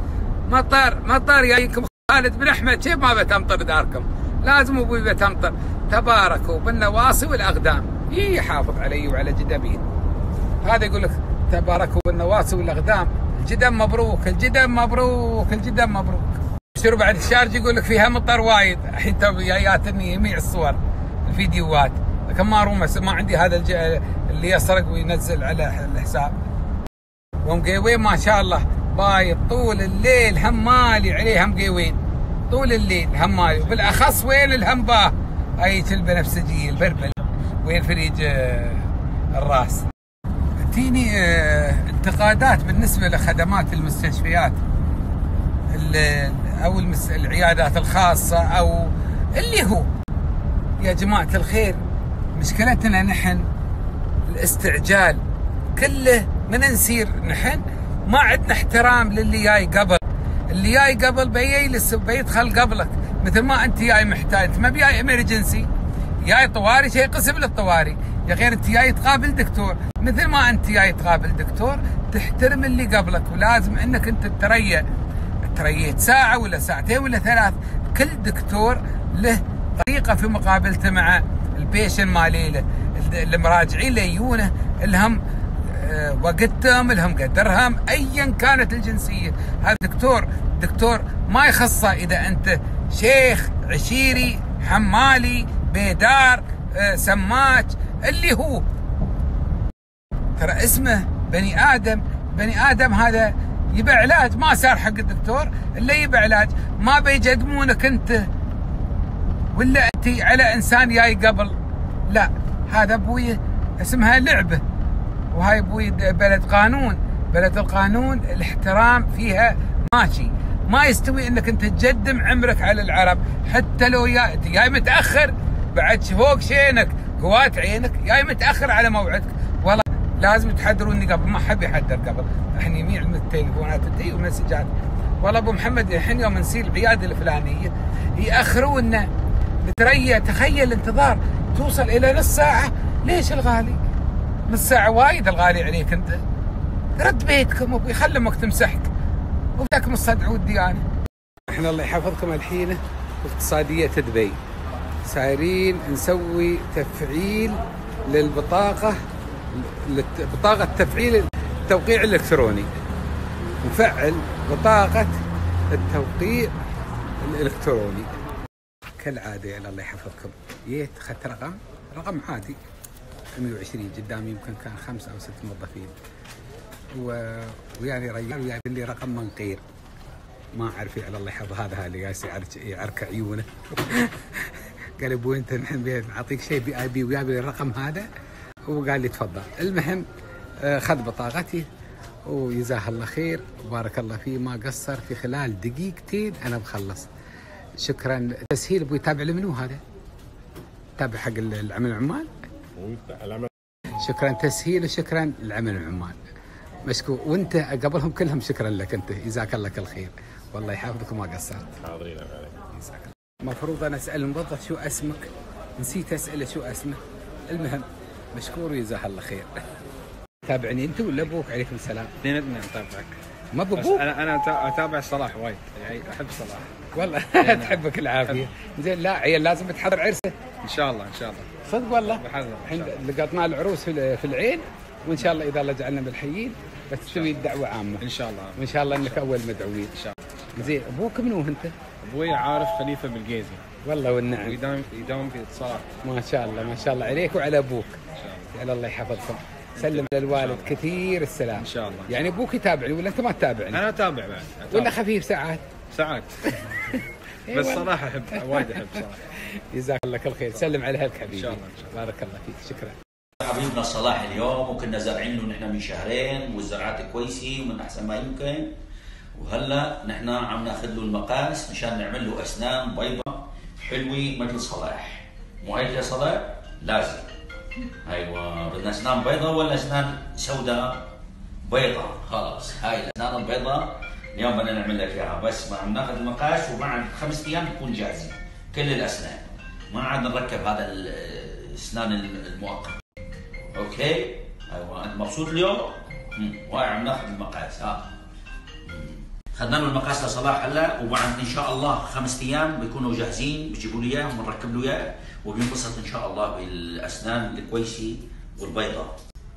مطر مطر جايكم خالد بن أحمد كيف ما بتمطر داركم؟ لازم أبوي بتمطر. تباركوا بالنواصي والأقدام. يحافظ علي وعلى جدبين هذا يقول لك تباركوا بالنواصي والأقدام. الجدم مبروك الجدم مبروك الجدم مبروك. شنو بعد الشارج يقول لك فيها مطر وايد. الحين تو جاياتني جميع الصور الفيديوهات. لكن ما روم ما عندي هذا. اللي يسرق وينزل على الحساب. ومقيوين ما شاء الله. بايض طول الليل همالي عليه مقيوين طول الليل همالي وبالأخص وين الهمباه هاي البنفسجيه البربل وين فريج آه، الراس. تجيني آه، انتقادات بالنسبة لخدمات المستشفيات. ال- أو العيادات الخاصة أو اللي هو. يا جماعة الخير. مشكلتنا نحن الاستعجال كله من نسير نحن ما عندنا احترام للي جاي قبل. اللي جاي قبل بيجلس بيدخل قبلك. مثل ما أنت جاي محتاج. أنت ما بجاي emergency جاي طوارئ شيء قسم للطوارئ. يا غير أنت جاي تقابل دكتور. مثل ما أنت جاي تقابل دكتور تحترم اللي قبلك. ولازم إنك أنت تريا تريت ساعة ولا ساعتين ولا ثلاث. كل دكتور له طريقة في مقابلته مع ال patient ماليله المراجعين ليونه الهم آه، وقتهم لهم قدرهم ايا كانت الجنسية. هذا دكتور دكتور ما يخصه إذا أنت شيخ عشيري حمالي بيدار آه، سماك اللي هو. ترى اسمه بني آدم. بني آدم هذا يبى علاج. ما صار حق الدكتور إلا يبى علاج. ما بيجدمونك انت ولا أنت على إنسان جاي قبل. لا هذا أبوي اسمها لعبة وهاي أبوي بلد قانون بلد القانون الاحترام فيها ماشي. ما يستوي إنك أنت تقدم عمرك على العرب حتى لو جاي جاي متأخر بعد فوق شينك قوات عينك جاي متأخر على موعدك. والله لازم تحضروني قبل ما حد يحضر قبل. إحنا يميع من التليفونات تجي ومسجات والله أبو محمد الحين يوم نسير العياده الفلانية ياخرونا نتريى تخيل انتظار توصل إلى نص ساعة. ليش الغالي؟ نص ساعة وايد الغالي عليك أنت. رد بيتكم أبوي خلي أمك تمسحك وذاكم الصدع والديانه إحنا الله يحفظكم الحين. اقتصادية دبي. سايرين نسوي تفعيل للبطاقة بطاقة تفعيل التوقيع الإلكتروني. نفعل بطاقة التوقيع الإلكتروني. كالعادة يا الله يحفظكم. جيت أخذت رقم رقم عادي. 120 قدامي يمكن كان خمسة أو ست موظفين. و... ويعني رجال ويعني لي رقم من غير ما أعرف على الله يحفظ هذا اللي جالس يعرك عيونه. قال أبوي أنت نحن بي- نعطيك شيء VIP ويا لي الرقم هذا. وقال لي تفضل. المهم آه، خذ بطاقتي. وجزاه الله خير. وبارك الله فيه. ما قصر في خلال دقيقتين أنا مخلص شكرا. تسهيل أبوي تابع لمنو هذا؟ تابع حق العمل العمال؟ شكرا تسهيل وشكرا لعمل العمال. مشكور وانت قبلهم كلهم شكرا لك انت. جزاك الله كل خير. والله يحفظك وما قصرت. حاضرين عليك. جزاك الله. المفروض أنا أسأل الموظف شو اسمك؟ نسيت اساله شو اسمه. المهم مشكور وجزاه الله خير. تابعني انت ولا أبوك؟ عليكم السلام. اثنين اثنين اتابعك ما بابوك أنا أنا أتابع صلاح وايد. يعني أحب صلاح. والله تحبك العافية. زين لا عيال لازم تحضر عرسة. إن شاء الله إن شاء الله. صدق والله؟ بحضر الحين. لقطنا العروس في في العين وإن شاء الله إذا الله جعلنا بالحيين بس تسوي الدعوه عامة. إن شاء الله. وإن شاء الله إنك أول مدعوين. إن شاء الله. زين أبوك منو أنت؟ أبوي عارف خليفة بالجيزي والله والنعم. ويداوم يداوم في اتصال. ما شاء الله ما شاء الله. عليك وعلى أبوك. إن شاء الله. الله يحفظكم. سلم على الوالد كثير السلام. إن شاء الله. يعني أبوك يتابعني ولا أنت ما تتابعني؟ أنا أتابع بعد. ولا خفيف ساعات؟ ساعات. بس صراحة احب وايد أحب صراحة. جزاك الله كل خير سلم على اهلك حبيبي. إن شاء الله، إن شاء الله. بارك الله فيك. شكرا. حبيبنا صلاح اليوم وكنا زارعين له نحن من شهرين والزرعات كويسة ومن أحسن ما يمكن. وهلأ نحن عم نأخذ له المقاس مشان نعمل له أسنان بيضاء حلوة مثل صلاح. مو هيك يا صلاح؟ لازم. أيوه. بدنا أسنان بيضاء ولا أسنان سوداء؟ بيضاء خلاص. هاي الأسنان البيضاء اليوم بدنا نعمل لك إياها. بس ما عم ناخذ المقاس وبعد خمس أيام بتكون جاهزه كل الأسنان. ما عاد نركب هذا الأسنان المؤقت. أوكي؟ أيوه. أنت مبسوط اليوم؟ وهاي عم ناخذ المقاس ها مم. خدنا له المقاس لصلاح هلا وبعد إن شاء الله خمس أيام بيكونوا جاهزين. بيجيبوا لي إياه وبنركب له إياه. وبينبسط إن شاء الله بالأسنان الكويسة والبيضاء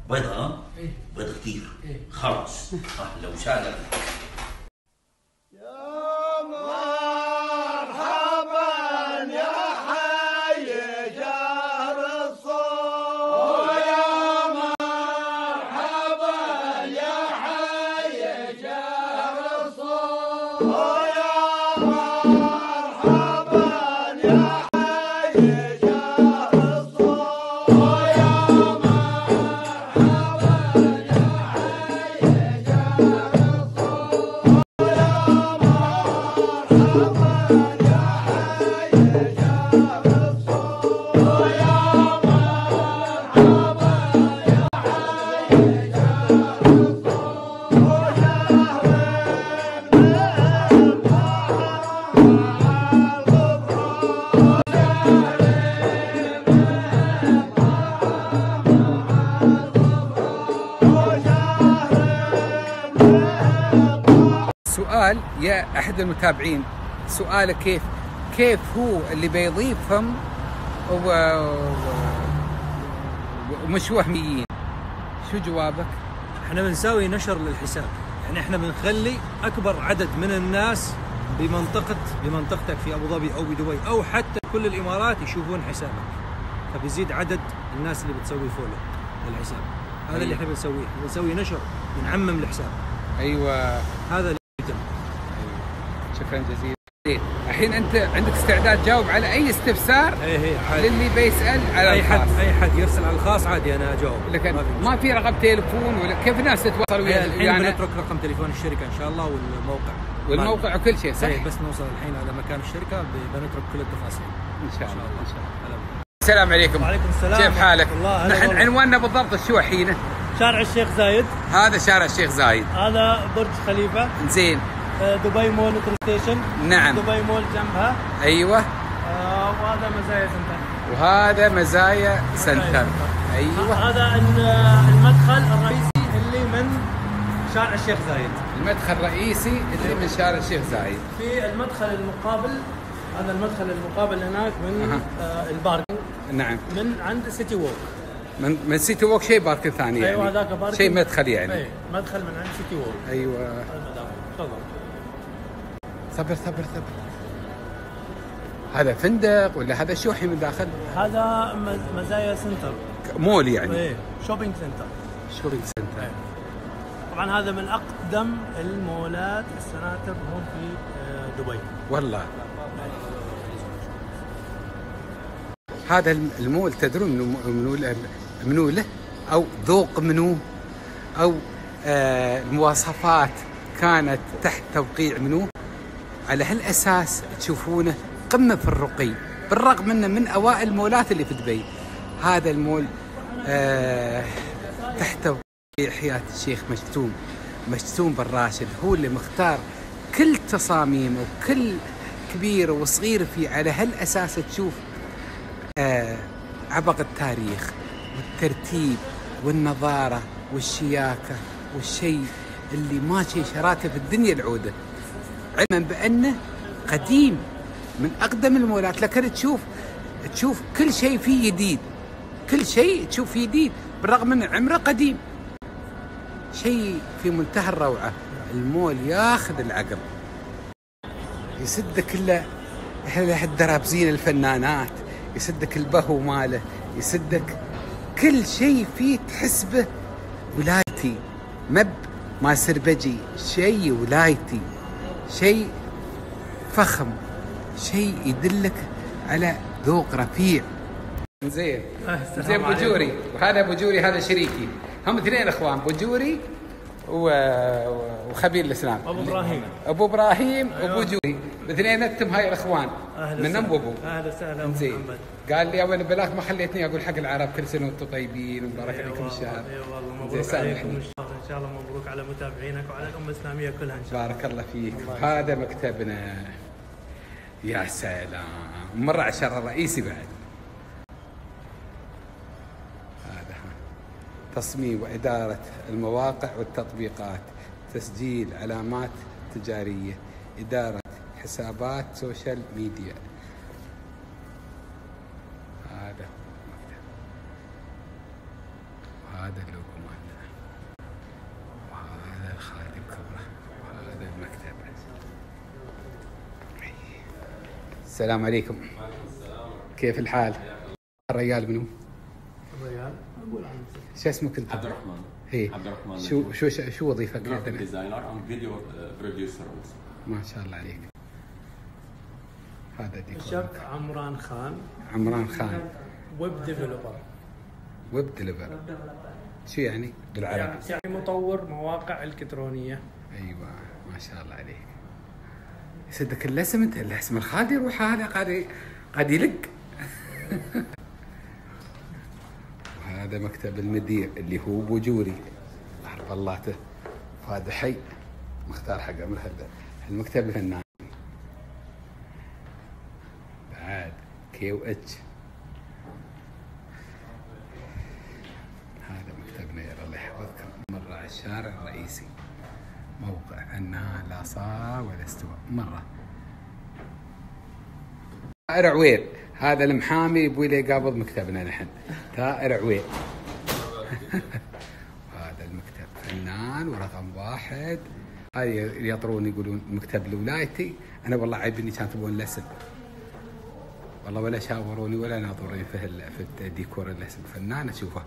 بيضاء ها؟ بيضاء كثير. خلص. أهلا وسهلا. سؤال يا أحد المتابعين. سؤالك كيف كيف هو اللي بيضيفهم. ومش وهميين؟ شو جوابك؟ إحنا بنساوي نشر للحساب. يعني إحنا بنخلي أكبر عدد من الناس بمنطقه بمنطقتك في أبو ظبي أو بدبي أو حتى كل الإمارات يشوفون حسابك. فبيزيد عدد الناس اللي بتسوي فولو للحساب. هذا اللي إحنا بنسويه. بنسوي نشر بنعمم الحساب. أيوه. هذا شكرا جزيلا. الحين أنت عندك استعداد تجاوب على أي استفسار اي هي عادي للي بيسأل على أي حد الخاص أي حد يرسل على الخاص عادي أنا أجاوب لكن ما في رقم تليفون ولا كيف الناس تتواصل. ويا الحين ويانا بنترك رقم تليفون الشركة إن شاء الله والموقع والموقع وكل شيء صح؟ اي بس نوصل الحين على مكان الشركة بنترك كل التفاصيل إن شاء الله إن شاء الله. السلام عليكم وعليكم السلام كيف حالك؟ الله، نحن. عنواننا بالضبط شو الحين؟ شارع الشيخ زايد هذا شارع الشيخ زايد هذا برج خليفة زين دبي مول station نعم. دبي مول جنبها. أيوه. آه، وهذا مزايا سنتر. وهذا مزايا سنتر. أيوه. هذا ال- المدخل الرئيسي اللي من شارع الشيخ زايد. المدخل الرئيسي اللي من شارع الشيخ زايد. في المدخل المقابل هذا المدخل المقابل هناك من آه ال parking نعم. من عند سيتي ووك من من سيتي ووك شيء park ثاني يعني. أيوه هذاك parking شيء مدخل يعني. أي مدخل من عند سيتي ووك أيوه. تفضل. صبر صبر صبر. هذا فندق ولا هذا شو الحين من داخل؟ هذا مزايا سنتر. مول يعني؟ إيه shopping center shopping center طبعا هذا من أقدم المولات السناتر هون في آه، دبي. والله. هذا الم- المول تدرون منو منو له- منو له؟ أو ذوق منو؟ أو آه المواصفات كانت تحت توقيع منو؟ على هالأساس تشوفونه قمة في الرقي بالرغم إنه من أوائل المولات اللي في دبي. هذا المول آه تحت توقيع حياة الشيخ مشتوم مشتوم بن راشد. هو اللي مختار كل تصاميمه وكل كبير وصغير فيه على هالأساس تشوف آه عبق التاريخ والترتيب والنظارة والشياكة والشيء اللي ما شيء شراته في الدنيا العودة. علما بأنه قديم من أقدم المولات. لكن تشوف تشوف كل شيء فيه جديد. كل شيء تشوف فيه جديد بالرغم من عمره قديم. شيء في منتهى الروعة. المول ياخذ العقل. يسدك كله الدرابزين الفنانات. يسدك البهو ماله. يسدك كل شيء فيه تحس به ولايتي. مب ما سربجي شيء ولايتي. شيء فخم شيء يدلك على ذوق رفيع. زين. السلام زين عليكم. بوجوري وهذا بوجوري هذا شريكي. هم اثنين إخوان بوجوري و... وخبير الإسلام. أبو إبراهيم. أبو إبراهيم وابو جوري. باثنيناتهم هاي الاخوان من ام. وابو أهلا وسهلا أبو زين. محمد. قال لي أول بلاك ما خليتني أقول حق العرب كل سنة وأنتم طيبين ومبارك إيه عليكم والله، الشهر إيه والله مبروك. عليكم الشهر. إن شاء الله مبروك على متابعينك وعلى الأمة الإسلامية كلها إن شاء الله. بارك الله فيك. هذا مكتبنا. يا سلام. مر على الشارع الرئيسي بعد. هذا تصميم وإدارة المواقع والتطبيقات. تسجيل علامات تجارية. إدارة حسابات social media. هذا. هو المكتب وهذا اللوجو مالنا وهذا الخادم كبره وهذا المكتب السلام عليكم. كيف الحال؟ الرجال منو؟ الريال أقول عنه شو اسمك انت؟ عبد الرحمن. هي. عبد الرحمن. شو شو شو وظيفتك graphic؟ designer ام video producer ما شاء الله عليك. هذا ديكور. الشاب عمران خان. عمران خان. web developer web developer شو يعني؟ بالعربي؟ يعني مطور مواقع إلكترونية. أيوه ما شاء الله عليك. الاسم انت الاسم الخالد يروح هذا قاعد قاعد يلق. وهذا مكتب المدير اللي هو بوجوري. الله فهذا حي. مختار حق عمر هذا. المكتب الفنان بعد كي و اتش هذا مكتبنا يا الله يحفظكم. مر على الشارع الرئيسي. موقع. أنها لا صار ولا استوى. مرة. ثائر عوير هذا المحامي يبوي له يقابض مكتبنا نحن. ثائر عوير هذا المكتب. فنان ورقم واحد. هذه يطرون يقولون مكتب لولايتي. أنا والله عيبني كان تبون لسن والله ولا شاوروني ولا ناظروني في في الديكور اللسن فنان أشوفه.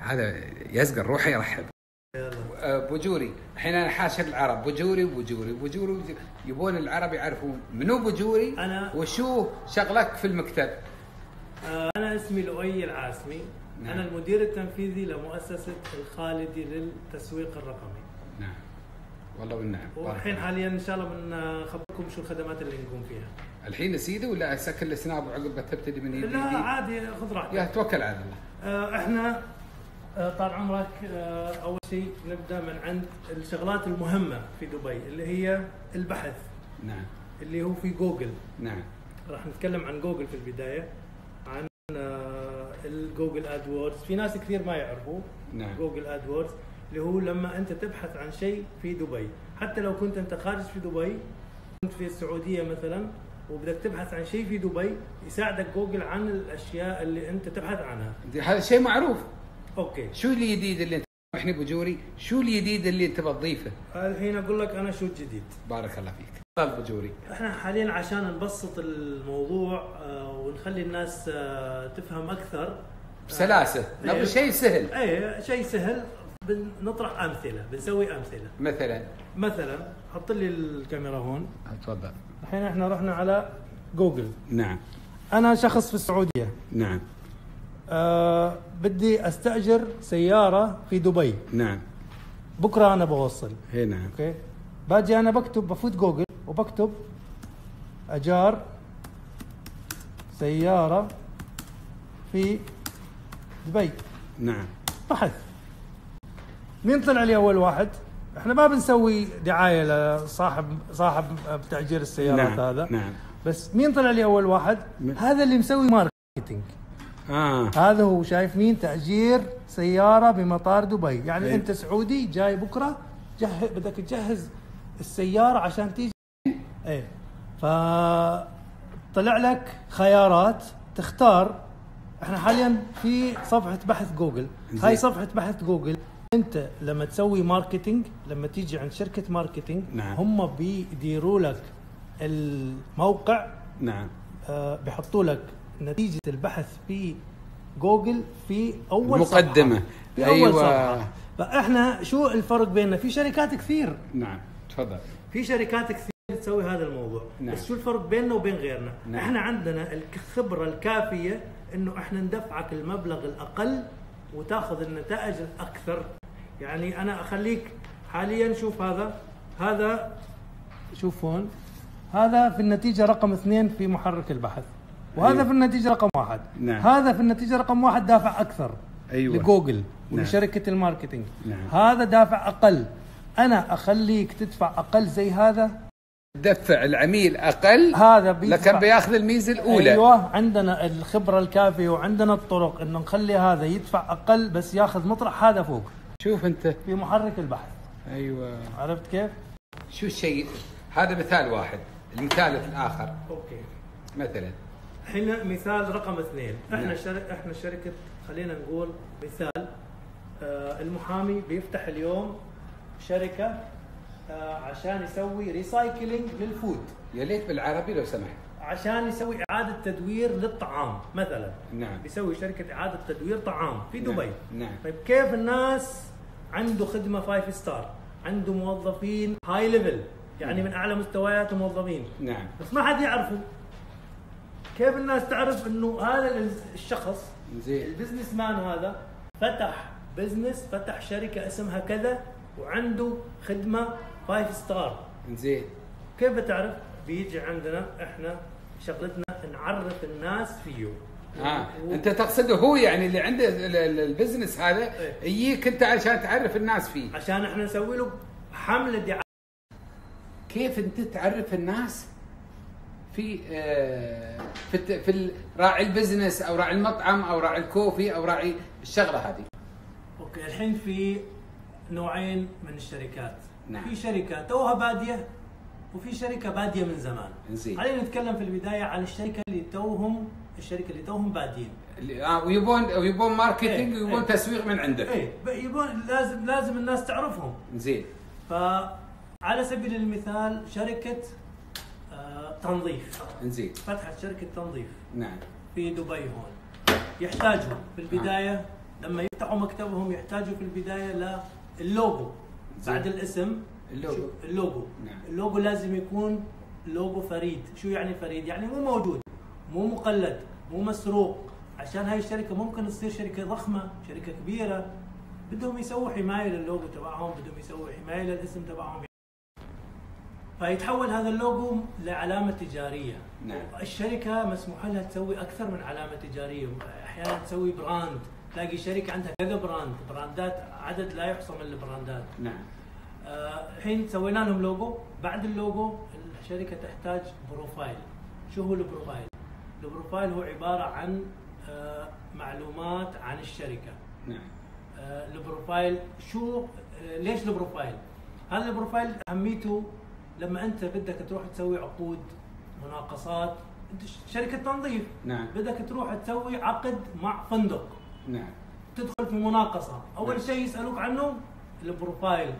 هذا يزقر روحه يرحب. آه، بوجوري. الحين أنا حاشر العرب. بوجوري بوجوري بوجوري. يبون العرب يعرفون منو بوجوري أنا- وشو شغلك في المكتب. آه، أنا اسمي لؤي العاسمي. نعم. أنا المدير التنفيذي لمؤسسة الخالدي للتسويق الرقمي. نعم. والله والنعم. والحين حاليا إن شاء الله بنخبركم شو الخدمات اللي نقوم فيها. الحين سيدي ولا أسكر ال Snap وعقب تبتدي من لا يدي عادي خذ راحتك. يا توكل على الله. إحنا طال عمرك آه، أول شيء نبدأ من عند الشغلات المهمة في دبي اللي هي البحث. نعم. اللي هو في جوجل. نعم. راح نتكلم عن جوجل في البداية عن آه، ال Google AdWords في ناس كثير ما يعرفوا نعم. Google AdWords اللي هو لما أنت تبحث عن شيء في دبي. حتى لو كنت أنت خارج في دبي كنت في السعودية مثلا وبدك تبحث عن شيء في دبي يساعدك جوجل عن الأشياء اللي أنت تبحث عنها. هذا شيء معروف. okay. شو الجديد اللي أنت سامحني بوجوري شو الجديد اللي أنت بتضيفه الحين أقول لك أنا شو الجديد؟ بارك الله فيك. تفضل بوجوري إحنا حاليا عشان نبسط الموضوع آه، ونخلي الناس آه، تفهم أكثر بسلاسة. إيه. نبي شيء سهل. اي شيء سهل. بنطرح أمثلة بنسوي أمثلة. مثلا. مثلا حط لي الكاميرا هون. تفضل. الحين إحنا رحنا على جوجل. نعم. أنا شخص في السعودية. نعم. أه بدي أستأجر سيارة في دبي. نعم. بكرة أنا بوصل. هي نعم. okay؟ باجي أنا بكتب بفوت جوجل وبكتب أجار سيارة في دبي. نعم. بحث. مين طلع لي أول واحد؟ إحنا ما بنسوي دعاية لصاحب صاحب تاجير السيارات نعم هذا. نعم. بس مين طلع لي أول واحد؟ من- هذا اللي مسوي marketing. آه. هذا هو شايف مين؟ تأجير سيارة بمطار دبي. يعني. أنت سعودي جاي بكرة جه بدك تجهز السيارة عشان تيجي. إيه. فطلع لك خيارات. تختار. إحنا حاليا في صفحة بحث جوجل. زين. هاي صفحة بحث جوجل. أنت لما تسوي marketing لما تيجي عند شركة marketing نعم. هم بيديروا لك الموقع. نعم. آه، بيحطوا لك نتيجة البحث في جوجل في أول المقدمة. صفحة في أول أيوة. صفحة. فإحنا شو الفرق بيننا؟ في شركات كثير. نعم تفضل. في شركات كثير تسوي هذا الموضوع. نعم. بس شو الفرق بيننا وبين غيرنا؟ نعم. إحنا عندنا الخبرة الكافية إنه إحنا ندفعك المبلغ الأقل وتأخذ النتائج الأكثر. يعني أنا أخليك حاليا شوف هذا. هذا شوف هون. هذا في النتيجة رقم اثنين في محرك البحث. وهذا أيوة. في النتيجة رقم واحد. نعم. هذا في النتيجة رقم واحد دافع أكثر أيوة. لجوجل نعم. ولشركة ال marketing. نعم. هذا دافع أقل. أنا أخليك تدفع أقل زي هذا؟ دفع العميل أقل؟ هذا بيدفع. لكن بياخذ الميزة الأولى. أيوه. عندنا الخبرة الكافية وعندنا الطرق إنه نخلي هذا يدفع أقل بس ياخذ مطرح هذا فوق. شوف أنت. في محرك البحث. أيوه. عرفت كيف؟ شو الشيء؟ هذا مثال واحد. المثال الآخر. okay. مثلا. الحين مثال رقم اثنين. إحنا نعم. شر... إحنا شركة خلينا نقول مثال آه المحامي بيفتح اليوم شركة آه عشان يسوي recycling لل food. يا ليت بالعربي لو سمحت. عشان يسوي إعادة تدوير للطعام مثلا. نعم. بيسوي شركة إعادة تدوير طعام في نعم. دبي. نعم. طيب كيف الناس عنده خدمة five star عنده موظفين high level يعني من أعلى مستويات الموظفين. نعم. بس ما حد يعرفه. كيف الناس تعرف إنه هذا الشخص زين. ال business man هذا فتح business فتح شركة اسمها كذا وعنده خدمة five star زين. كيف بتعرف بيجي عندنا إحنا شغلتنا نعرف الناس فيه. آه. و- أنت تقصده هو يعني اللي عنده ال- ال- ال business هذا إيه. يجيك أنت عشان تعرف الناس فيه. عشان إحنا نسوي له حملة دعاية. كيف أنت تعرف الناس؟ في آه في في راعي ال business أو راعي المطعم أو راعي ال coffee أو راعي الشغلة هذه. okay الحين في نوعين من الشركات. نعم. في شركة توها بادية وفي شركة بادية من زمان. زين. خلينا نتكلم في البداية عن الشركة اللي توهم الشركة اللي توهم بادين اللي- آه ويبون ويبون marketing إيه، ويبون إيه. تسويق من عندك. إيه ب- يبون لازم لازم الناس تعرفهم. زين. فعلى سبيل المثال شركة تنظيف زين. فتحت شركة تنظيف. نعم. في دبي هون. يحتاجوا في البداية لما يفتحوا مكتبهم يحتاجوا في البداية للوجو. بعد الاسم. ال logo. ال logo. نعم. اللوجو لازم يكون لوجو فريد. شو يعني فريد؟ يعني مو موجود. مو مقلد. مو مسروق. عشان هاي الشركة ممكن تصير شركة ضخمة شركة كبيرة. بدهم يسووا حماية للوجو تبعهم بدهم يسووا حماية للاسم تبعهم. فيتحول هذا اللوجو لعلامة تجارية. نعم. الشركة مسموح لها تسوي أكثر من علامة تجارية. أحيانا تسوي brand. تلاقي شركة عندها كذا brand. براندات عدد لا يحصى من البراندات. نعم. آه، الحين سوينا لهم لوجو. بعد اللوجو الشركة تحتاج profile. شو هو ال profile؟ ال profile هو عبارة عن آه، معلومات عن الشركة. نعم. آه، ال profile شو آه، ليش ال profile؟ هذا ال profile أهميته لما انت بدك تروح تسوي عقود مناقصات انت شركة تنظيف. نعم. بدك تروح تسوي عقد مع فندق. نعم. تدخل في مناقصة. أول نعم. شيء يسألوك عنه ال profile.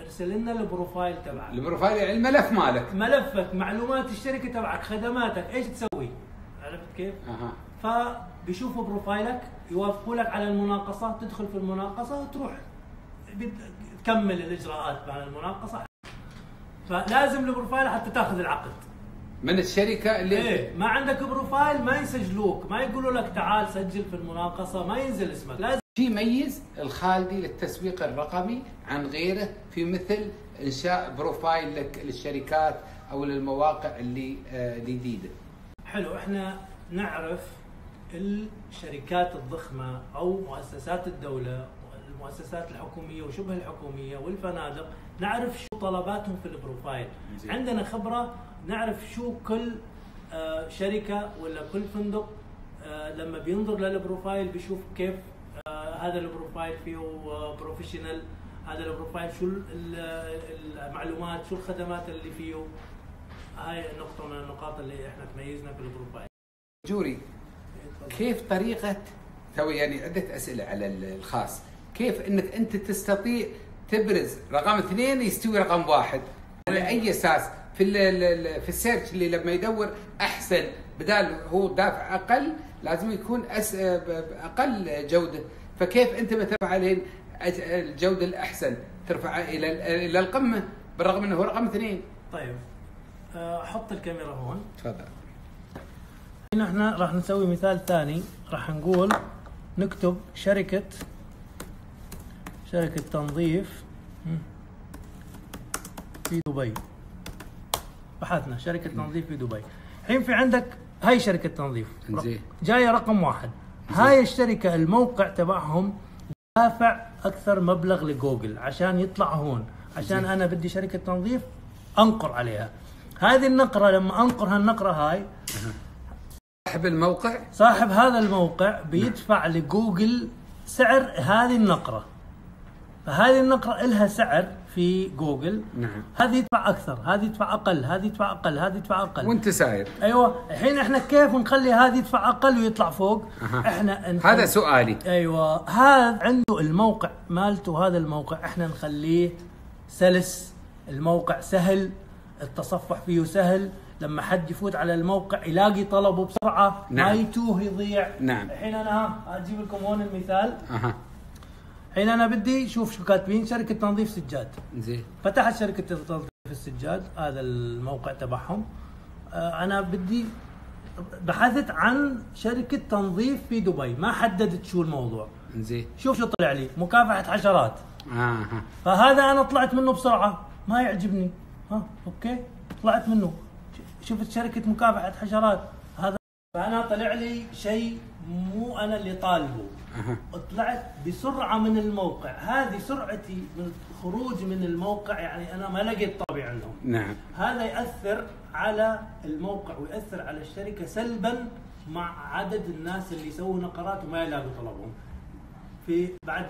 ارسل لنا ال profile تبعك. ال profile يعني الملف مالك. ملفك معلومات الشركة تبعك خدماتك إيش تسوي؟ عرفت كيف؟ أها. فبيشوفوا profile ك يوافقوا لك على المناقصة تدخل في المناقصة وتروح تكمل الإجراءات مع المناقصة. فلازم ال profile حتى تاخذ العقد. من الشركة اللي إيه ما عندك profile ما يسجلوك ما يقولوا لك تعال سجل في المناقصة ما ينزل اسمك. لازم شو يميز الخالدي للتسويق الرقمي عن غيره في مثل إنشاء profile لك للشركات أو للمواقع اللي آه، الجديده حلو إحنا نعرف الشركات الضخمة أو مؤسسات الدولة المؤسسات الحكومية وشبه الحكومية والفنادق نعرف شو طلباتهم في البروفايل. عندنا خبرة نعرف شو كل آه، شركة ولا كل فندق آه، لما بينظر لل profile بيشوف كيف آه، هذا ال profile فيه professional هذا ال profile شو ال- ال- المعلومات شو الخدمات اللي فيه. هاي نقطة من النقاط اللي إحنا تميزنا في البروفايل. جوري كيف طريقة توي يعني عدة أسئلة على ال- الخاص. كيف إنك أنت تستطيع تبرز رقم اثنين يستوي رقم واحد. على أي أساس؟ في في ال search اللي لما يدور أحسن بدال هو دافع أقل لازم يكون أس ب- أقل جودة. فكيف أنت بترفع عليه الجودة الأحسن؟ ترفعه إلى ال- إلى القمة بالرغم إنه هو رقم اثنين. طيب. آه، حط الكاميرا هون. تفضل. هنا إحنا راح نسوي مثال ثاني. راح نقول نكتب شركة شركة تنظيف. في دبي. بحثنا شركة تنظيف في دبي. الحين في عندك هاي شركة تنظيف. جاية رقم واحد. هاي الشركة الموقع تبعهم دافع أكثر مبلغ لجوجل عشان يطلع هون. عشان أنا بدي شركة تنظيف أنقر عليها. هذه النقرة لما أنقر هالنقرة هاي صاحب الموقع؟ صاحب هذا الموقع بيدفع لجوجل سعر هذه النقرة. فهذه النقرة إلها سعر في جوجل. نعم. هذه يدفع أكثر هذه يدفع أقل هذه يدفع أقل هذه يدفع أقل. وأنت ساير أيوه. الحين إحنا كيف نخلي هذه يدفع أقل ويطلع فوق؟ أها. إحنا نخلي هذا سؤالي. أيوه. هذا عنده الموقع مالته هذا الموقع. إحنا نخليه سلس. الموقع سهل التصفح فيه سهل. لما حد يفوت على الموقع يلاقي طلبه بسرعة ما نعم. يتوه يضيع. نعم. الحين أنا ها أجيب لكم هون المثال. أها. الحين أنا بدي شوف شو كاتبين شركة تنظيف سجاد. زين. فتحت شركة تنظيف السجاد هذا الموقع تبعهم. آه، أنا بدي بحثت عن شركة تنظيف في دبي. ما حددت شو الموضوع. زين. شوف شو طلع لي. مكافحة حشرات. أها فهذا أنا طلعت منه بسرعة. ما يعجبني. ها أوكي. طلعت منه. شفت شركة مكافحة حشرات. فأنا طلع لي شيء مو أنا اللي طالبه. طلعت بسرعة من الموقع. هذه سرعتي من الخروج من الموقع يعني أنا ما لقيت طابع عندهم نعم. هذا ياثر على الموقع وياثر على الشركة سلبا مع عدد الناس اللي يسووا نقرات وما يلاقوا طلبهم. في بعد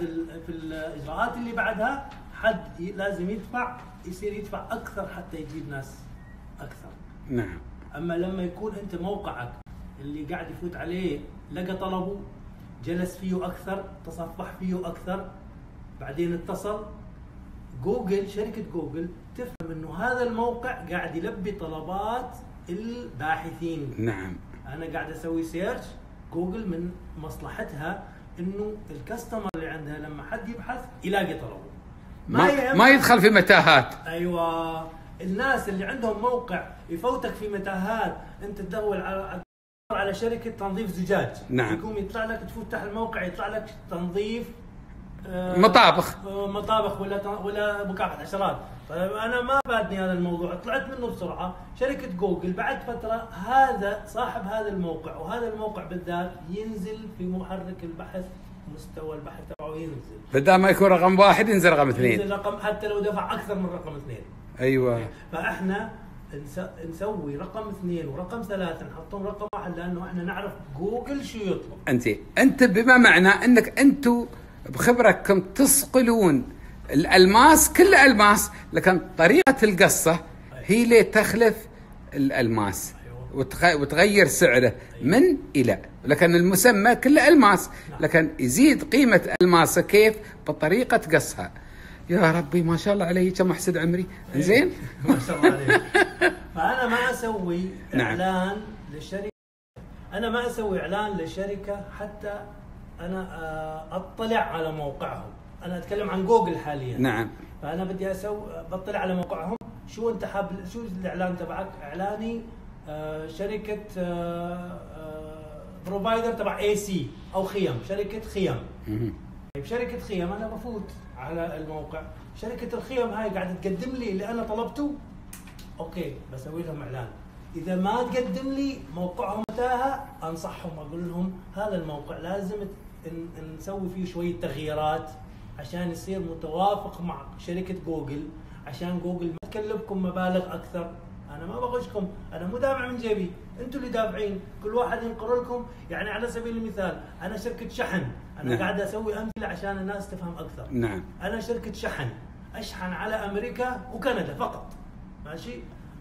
في الإجراءات اللي بعدها حد لازم يدفع يصير يدفع أكثر حتى يجيب ناس أكثر. نعم. أما لما يكون أنت موقعك اللي قاعد يفوت عليه لقى طلبه جلس فيه أكثر تصفح فيه أكثر. بعدين اتصل جوجل شركة جوجل تفهم إنه هذا الموقع قاعد يلبي طلبات الباحثين. نعم. أنا قاعد أسوي search جوجل من مصلحتها إنه ال customer اللي عندها لما حد يبحث يلاقي طلبه. ما, يهم- ما يدخل في متاهات. أيوه. الناس اللي عندهم موقع يفوتك في متاهات أنت تدور على على شركة تنظيف زجاج. نعم. يقوم يطلع لك تفوت تحت الموقع يطلع لك تنظيف آه، مطابخ. آه، مطابخ ولا تن- ولا مكافحة حشرات طيب أنا ما فادني هذا الموضوع. طلعت منه بسرعة. شركة جوجل بعد فترة هذا صاحب هذا الموقع وهذا الموقع بالذات ينزل في محرك البحث مستوى البحث تبعه ينزل. بدل ما يكون رقم واحد ينزل رقم ينزل اثنين رقم حتى لو دفع أكثر من رقم اثنين. أيوه. فإحنا نسوي رقم اثنين ورقم ثلاثة نحطهم رقم واحد لأنه إحنا نعرف جوجل شو يطلب. أنت أنت بما معنى إنك أنتم بخبرتكم تصقلون الألماس كل ألماس لكن طريقة القصة هي اللي تخلف الألماس وتغ- وتغير سعره من إلى. لكن المسمى كله ألماس لكن يزيد قيمة ألماسه كيف؟ بطريقة قصها. يا ربي ما شاء الله علي كم أحسد عمري. زين؟ ما شاء الله عليك. فأنا ما أسوي نعم. إعلان للشركه أنا ما أسوي إعلان لشركة حتى أنا آه، أطلع على موقعهم. أنا أتكلم عن جوجل حاليا. نعم. فأنا بدي أسوي بطلع على موقعهم. شو أنت حاب شو الإعلان تبعك؟ إعلاني آه، شركة provider تبع AC أو خيم شركة خيم. طيب شركة خيم أنا بفوت. على الموقع. شركة الخيم هاي قاعدة تقدم لي اللي أنا طلبته. okay بسوي لهم إعلان. إذا ما تقدم لي موقعهم متاهه أنصحهم أقول لهم هذا الموقع لازم نسوي فيه شوية تغييرات عشان يصير متوافق مع شركة جوجل. عشان جوجل ما تكلفكم مبالغ أكثر. أنا ما بغشكم أنا مو دافع من جيبي أنتم اللي دافعين كل واحد ينقر لكم. يعني على سبيل المثال أنا شركة شحن أنا نعم. قاعد أسوي أمثلة عشان الناس تفهم أكثر. نعم. أنا شركة شحن أشحن على أمريكا وكندا فقط. ماشي؟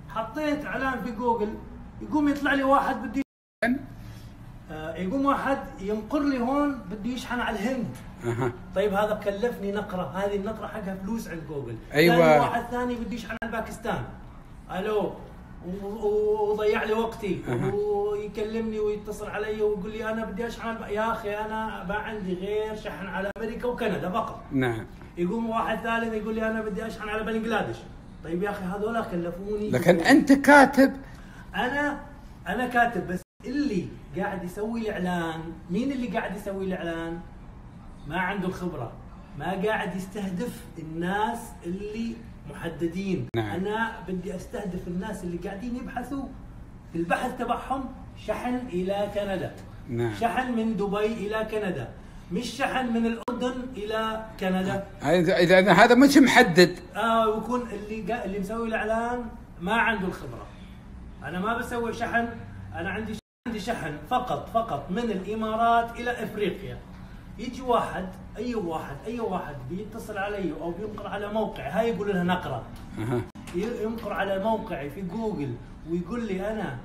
حطيت إعلان في جوجل يقوم يطلع لي واحد بدي آه، يقوم واحد ينقر لي هون بده يشحن على الهند. أها. طيب هذا كلفني نقرة هذه النقرة حقها فلوس عند جوجل. ثاني واحد ثاني بده يشحن على باكستان. ألو وضيع لي وقتي. ويكلمني ويتصل علي ويقول لي أنا بدي أشحن يا أخي أنا ما عندي غير شحن على أمريكا وكندا فقط. نعم. يقوم واحد ثالث يقول لي أنا بدي أشحن على بنغلاديش. طيب يا أخي هذول كلفوني. لكن أنت كاتب. أنا أنا كاتب بس اللي قاعد يسوي الإعلان مين اللي قاعد يسوي الإعلان؟ ما عنده الخبره ما قاعد يستهدف الناس اللي محددين. نعم. أنا بدي أستهدف الناس اللي قاعدين يبحثوا في البحث تبعهم شحن إلى كندا. نعم. شحن من دبي إلى كندا. مش شحن من الأردن إلى كندا. اذا هذا مش محدد. آه ويكون اللي قا... اللي مسوي الإعلان ما عنده الخبرة. أنا ما بسوي شحن. أنا عندي عندي شحن فقط فقط من الإمارات إلى إفريقيا. يجي واحد أي واحد أي واحد بيتصل علي أو بينقر على موقعي هاي يقول لها نقره ينقر على موقعي في جوجل ويقول لي أنا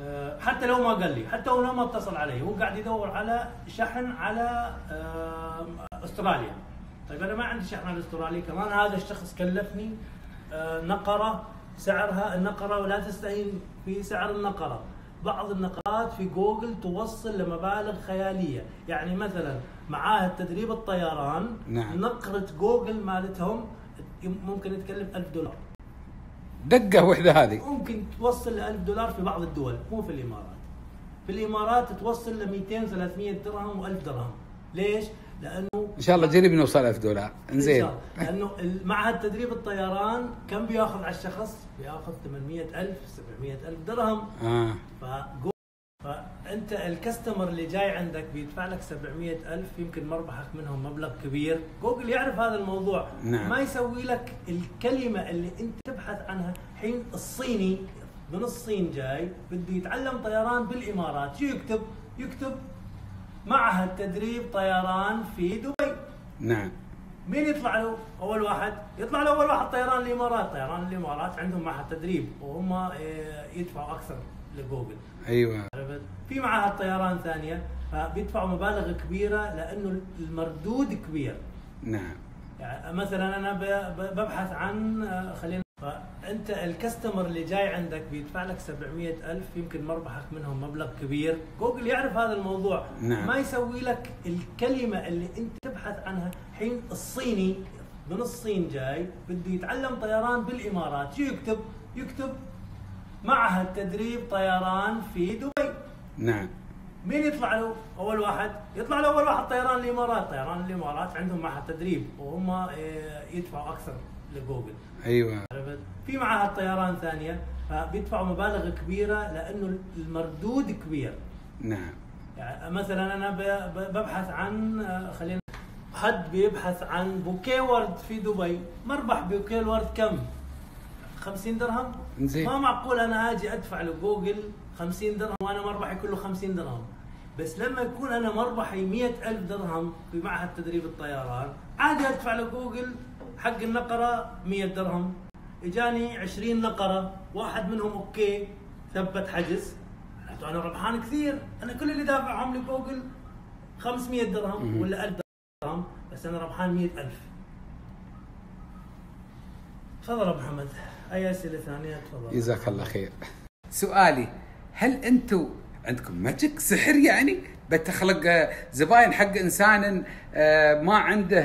آه، حتى لو ما قال لي حتى لو ما اتصل علي هو قاعد يدور على شحن على آه، أستراليا. طيب أنا ما عندي شحن على أستراليا كمان هذا الشخص كلفني آه، نقرة سعرها النقرة ولا تستهين في سعر النقرة. بعض النقرات في جوجل توصل لمبالغ خيالية. يعني مثلا معاهد تدريب الطيران. نعم. نقرة جوجل مالتهم ممكن تكلف 1000 دولار. دقة وحده هذه. ممكن توصل ل 1000 دولار في بعض الدول مو في الإمارات. في الإمارات توصل ل 200 300 درهم و1000 درهم. ليش؟ لأنه إن شاء الله جريب نوصل 1000 دولار. إن زين شاء الله. لأنه معهد تدريب الطيران كم بياخذ على الشخص؟ بياخذ 800000 700000 درهم. آه. فجو فأنت الكاستمر اللي جاي عندك بيدفع لك 700000 يمكن مربحك منهم مبلغ كبير. جوجل يعرف هذا الموضوع. نعم. ما يسوي لك الكلمة اللي أنت تبحث عنها. حين الصيني من الصين جاي بده يتعلم طيران بالإمارات. شو يكتب؟ يكتب معهد تدريب طيران في دبي. نعم. مين يطلع له؟ أول واحد؟ يطلع له أول واحد طيران الإمارات، طيران الإمارات عندهم معهد تدريب وهم آه، يدفعوا أكثر. لجوجل. أيوه عرفت؟ في معاهد طيران ثانية فبيدفعوا مبالغ كبيرة لأنه المردود كبير. نعم يعني مثلا أنا ببحث عن آه، خلينا فأنت الكاستمر اللي جاي عندك بيدفع لك 700 ألف يمكن مربحك منهم مبلغ كبير جوجل يعرف هذا الموضوع نعم. ما يسوي لك الكلمة اللي أنت تبحث عنها حين الصيني من الصين جاي بده يتعلم طيران بالإمارات شو يكتب يكتب معهد تدريب طيران في دبي. نعم. مين يطلع له؟ أول واحد؟ يطلع له أول واحد طيران الإمارات، طيران الإمارات عندهم معهد تدريب وهم آه، يدفعوا أكثر لجوجل، أيوه. عرفت؟ في معهد طيران ثانية فبيدفعوا مبالغ كبيرة لأنه المردود كبير، نعم. يعني مثلا أنا ببحث عن آه، خلينا حد بيبحث عن بوكيه ورد في دبي، مربح بوكيه الورد كم؟ 50 درهم؟ زين. ما معقول أنا آجي أدفع لجوجل 50 درهم وأنا مربحي كله 50 درهم. بس لما يكون أنا مربحي 100 ألف درهم في معهد تدريب الطيران عادي أدفع لجوجل حق النقرة 100 درهم. إجاني 20 نقرة واحد منهم okay ثبت حجز. معناته أنا ربحان كثير. أنا كل اللي دافعهم لجوجل 500 درهم ولا 1000 درهم بس أنا ربحان 100 ألف. تفضل أبو محمد. أي أسئلة ثانية؟ تفضل. جزاك الله خير. سؤالي هل أنتم عندكم magic سحر يعني؟ بتخلق زباين حق إنسان آه، ما عنده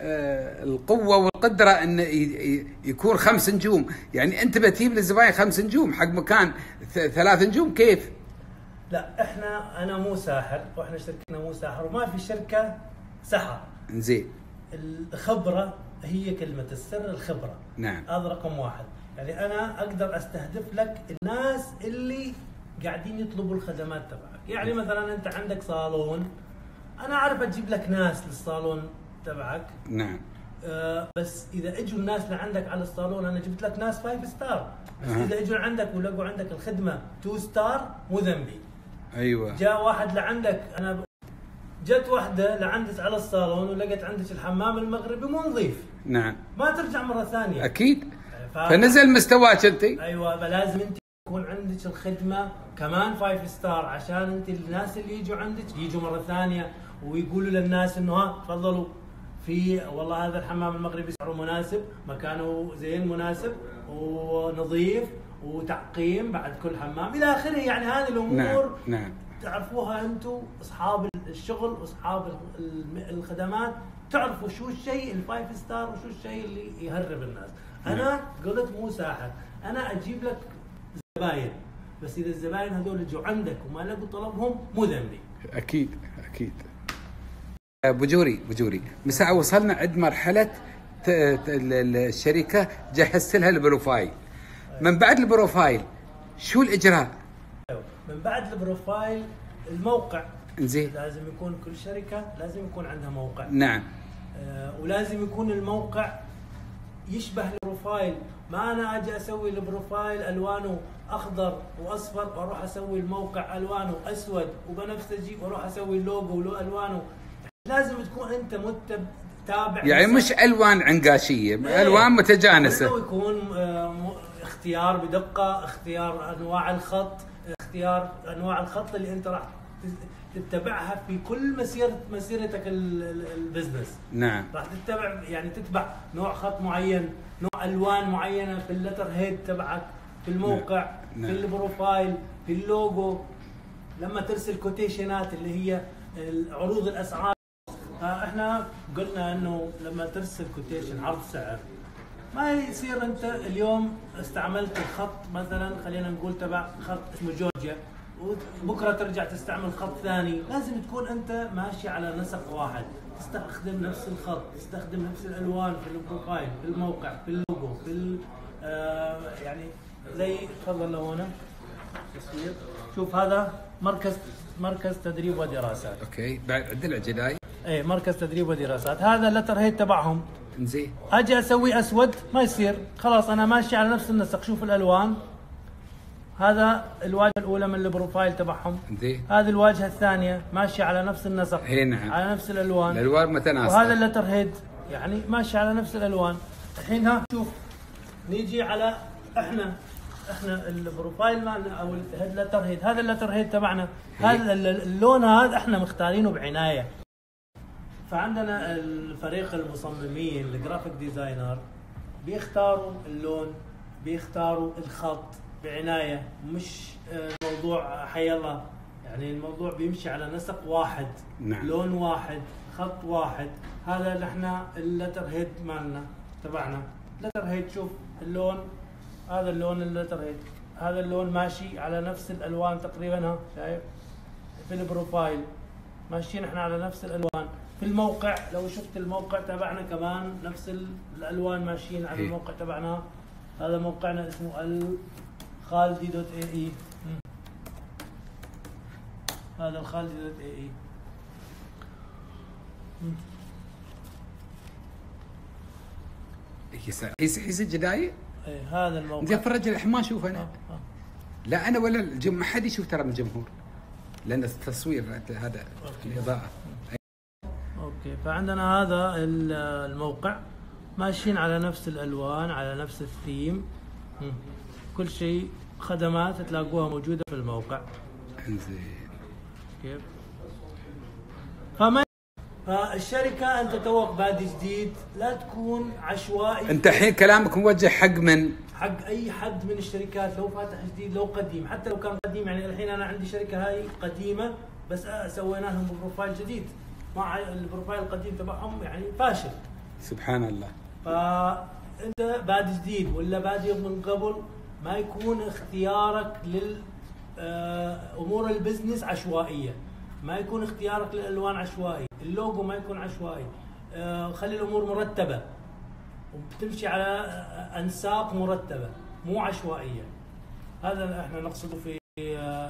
آه، القوة والقدرة ي- يكون خمس نجوم. يعني أنت بتجيب للزباين خمس نجوم حق مكان ثلاث نجوم كيف؟ لا إحنا أنا مو ساحر وإحنا شركتنا مو ساحر وما في شركة سحر. زين الخبرة هي كلمة السر الخبرة. نعم. هذا رقم واحد. يعني أنا أقدر أستهدف لك الناس اللي قاعدين يطلبوا الخدمات تبعك. يعني مثلا أنت عندك صالون. أنا أعرف أجيب لك ناس للصالون تبعك. نعم. آه، بس إذا إجوا الناس لعندك على الصالون أنا جبت لك ناس five star بس أها. إذا إجوا عندك ولقوا عندك الخدمة two star مو ذنبي. أيوه. جاء واحد لعندك أنا. جت واحدة لعندك على الصالون ولقت عندك الحمام المغربي مو نظيف. نعم. ما ترجع مرة ثانية. أكيد. ف... فنزل مستواك أنت. أيوه فلازم أنت يكون عندك الخدمة. كمان five star عشان أنت الناس اللي يجوا عندك يجوا مرة ثانية ويقولوا للناس إنه ها تفضلوا. في والله هذا الحمام المغربي سعره مناسب مكانه زين مناسب ونظيف وتعقيم بعد كل حمام. إلى آخره يعني هذه نعم الأمور نعم. تعرفوها أنتم اصحاب الشغل واصحاب الخدمات تعرفوا شو الشيء ال five star وشو الشيء اللي يهرب الناس. أنا قلت مو ساحر. أنا أجيب لك زباين. بس إذا الزباين هذول اجوا عندك وما لقوا طلبهم مو ذنبي. أكيد أكيد. بجوري بجوري من ساعه وصلنا عند مرحلة الشركة جهزت لها ال profile. من بعد ال profile شو الإجراء؟ من بعد ال profile الموقع. زين. لازم يكون كل شركة لازم يكون عندها موقع. نعم. آه، ولازم يكون الموقع يشبه ال profile. ما أنا أجي أسوي ال profile ألوانه أخضر وأصفر وأروح أسوي الموقع ألوانه أسود وبنفسجي وأروح أسوي اللوجو ولو ألوانه. لازم تكون أنت متب تابع يعني مش ألوان عنقاشية إيه. ألوان متجانسة. يكون آه، اختيار بدقة اختيار أنواع الخط. اختيار انواع الخط اللي انت راح تتبعها في كل مسيره مسيرتك ال- ال- ال business. نعم. راح تتبع يعني تتبع نوع خط معين نوع ألوان معينة في ال letterhead تبعك في الموقع نعم. في ال profile في اللوجو. لما ترسل quotation ات اللي هي عروض الأسعار. إحنا قلنا إنه لما ترسل quotation عرض سعر ما يصير أنت اليوم استعملت الخط مثلا خلينا نقول تبع خط اسمه جورجيا وبكرة ترجع تستعمل خط ثاني. لازم تكون أنت ماشي على نسق واحد. تستخدم نفس الخط تستخدم نفس الألوان في ال profile في الموقع في اللوجو في ال- آه يعني زي تفضل لهنا تصوير شوف هذا مركز مركز تدريب ودراسات. okay. بعد عدل عجلاي إيه مركز تدريب ودراسات. هذا ال letterhead تبعهم. زين أجي أسوي أسود ما يصير. خلاص أنا ماشي على نفس النسق. شوف الألوان. هذا الواجهة الأولى من ال profile تبعهم. زين هذه الواجهة الثانية ماشيه على نفس النسق. إيه نعم. على نفس الألوان. الألوان متناسقه وهذا ال letterhead يعني ماشي على نفس الألوان. الحين ها شوف. نيجي على إحنا. إحنا ال profile مالنا أو ال head letterhead هذا ال letterhead تبعنا. هذا ال- اللون هذا إحنا مختارينه بعناية. فعندنا الفريق المصممين ال graphic designer بيختاروا اللون بيختاروا الخط بعناية مش آه، موضوع حي الله يعني الموضوع بيمشي على نسق واحد نعم. لون واحد خط واحد هذا نحن ال letterhead مالنا تبعنا. letterhead شوف اللون هذا اللون ال letterhead هذا اللون ماشي على نفس الألوان تقريبا ها شايف؟ في ال profile ماشيين إحنا على نفس الألوان. في الموقع لو شفت الموقع تبعنا كمان نفس ال- الألوان ماشيين على إيه. الموقع تبعنا. هذا موقعنا اسمه الخالدي دوت إي. اي هذا الخالدي دوت إي. اي يس- يس- يسجل داي إيه، هذا الموقع. انت فرج الحين ما أشوف آه، أنا آه. لا أنا ولا الجم ما حد يشوف ترى من الجمهور. لأن التصوير هذا okay. الإضاءة. أوكي. فعندنا هذا ال- الموقع. ماشيين على نفس الألوان على نفس الثيم. كل شيء خدمات تلاقوها موجودة في الموقع. إنزين. كيف فما فالشركة أنت توك بادي جديد لا تكون عشوائي أنت الحين كلامك موجه حق من؟ حق أي حد من الشركات لو فاتح جديد لو قديم. حتى لو كان قديم يعني الحين أنا عندي شركة هاي قديمة بس سوينا لهم profile جديد. مع ال profile القديم تبعهم يعني فاشل. سبحان الله. فانت بادي جديد ولا بادي من قبل ما يكون اختيارك لل آه، أمور ال business عشوائية. ما يكون اختيارك للألوان عشوائي اللوجو ما يكون عشوائي. آه، خلي الأمور مرتبة. وبتمشي على آه، أنساق مرتبة مو عشوائية. هذا اللي إحنا نقصده في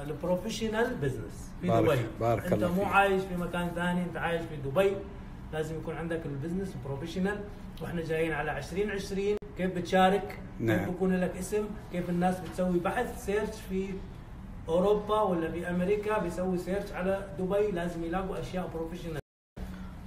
ال professional business في بارك- دبي. بارك انت مو. عايش في مكان ثاني انت عايش في دبي. لازم يكون عندك ال business professional. وإحنا جايين على 2020 كيف بتشارك؟ نعم. كيف بكون لك اسم؟ كيف الناس بتسوي بحث؟ search في أوروبا ولا في أمريكا بيسوي search على دبي. لازم يلاقوا أشياء professional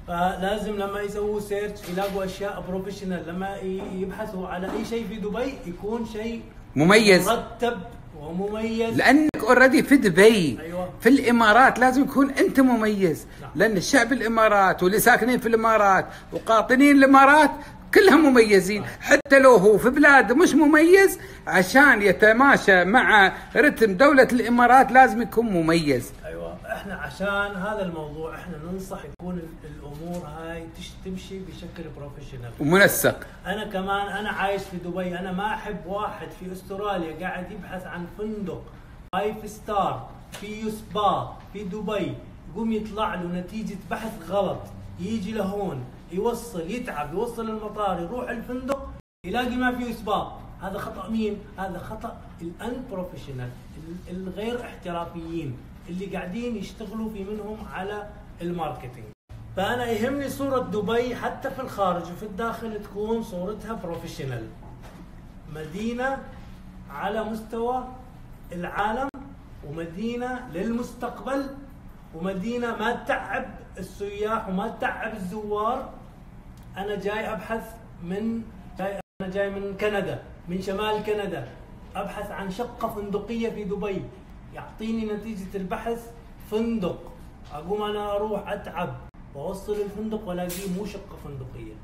فلازم لما يسووا search يلاقوا أشياء professional لما يبحثوا على أي شيء في دبي يكون شيء مميز. مرتب ومميز. لأنك already في دبي أيوة. في الإمارات لازم يكون أنت مميز. نعم. لأن الشعب الإمارات واللي ساكنين في الإمارات وقاطنين الإمارات كلهم مميزين. حتى لو هو في بلاد مش مميز عشان يتماشى مع رتم دولة الإمارات لازم يكون مميز. أيوه. إحنا عشان هذا الموضوع إحنا ننصح يكون ال- الأمور هاي تمشي بشكل professional ومنسق. أنا كمان أنا عايش في دبي أنا ما احب واحد في استراليا قاعد يبحث عن فندق five star في سبا في دبي يقوم يطلع له نتيجة بحث غلط يجي لهون يوصل يتعب يوصل المطار يروح الفندق يلاقي ما فيه سبا. هذا خطأ مين؟ هذا خطأ ال unprofessional الغير احترافيين. اللي قاعدين يشتغلوا في منهم على ال marketing. فأنا يهمني صورة دبي حتى في الخارج وفي الداخل تكون صورتها professional مدينة على مستوى العالم ومدينة للمستقبل ومدينة ما تتعب السياح وما تتعب الزوار. أنا جاي أبحث من جاي أنا جاي من كندا من شمال كندا. أبحث عن شقة فندقية في دبي. يعطيني نتيجة البحث فندق. أقوم أنا أروح أتعب وأوصل الفندق وألاقيه مو شقة فندقية.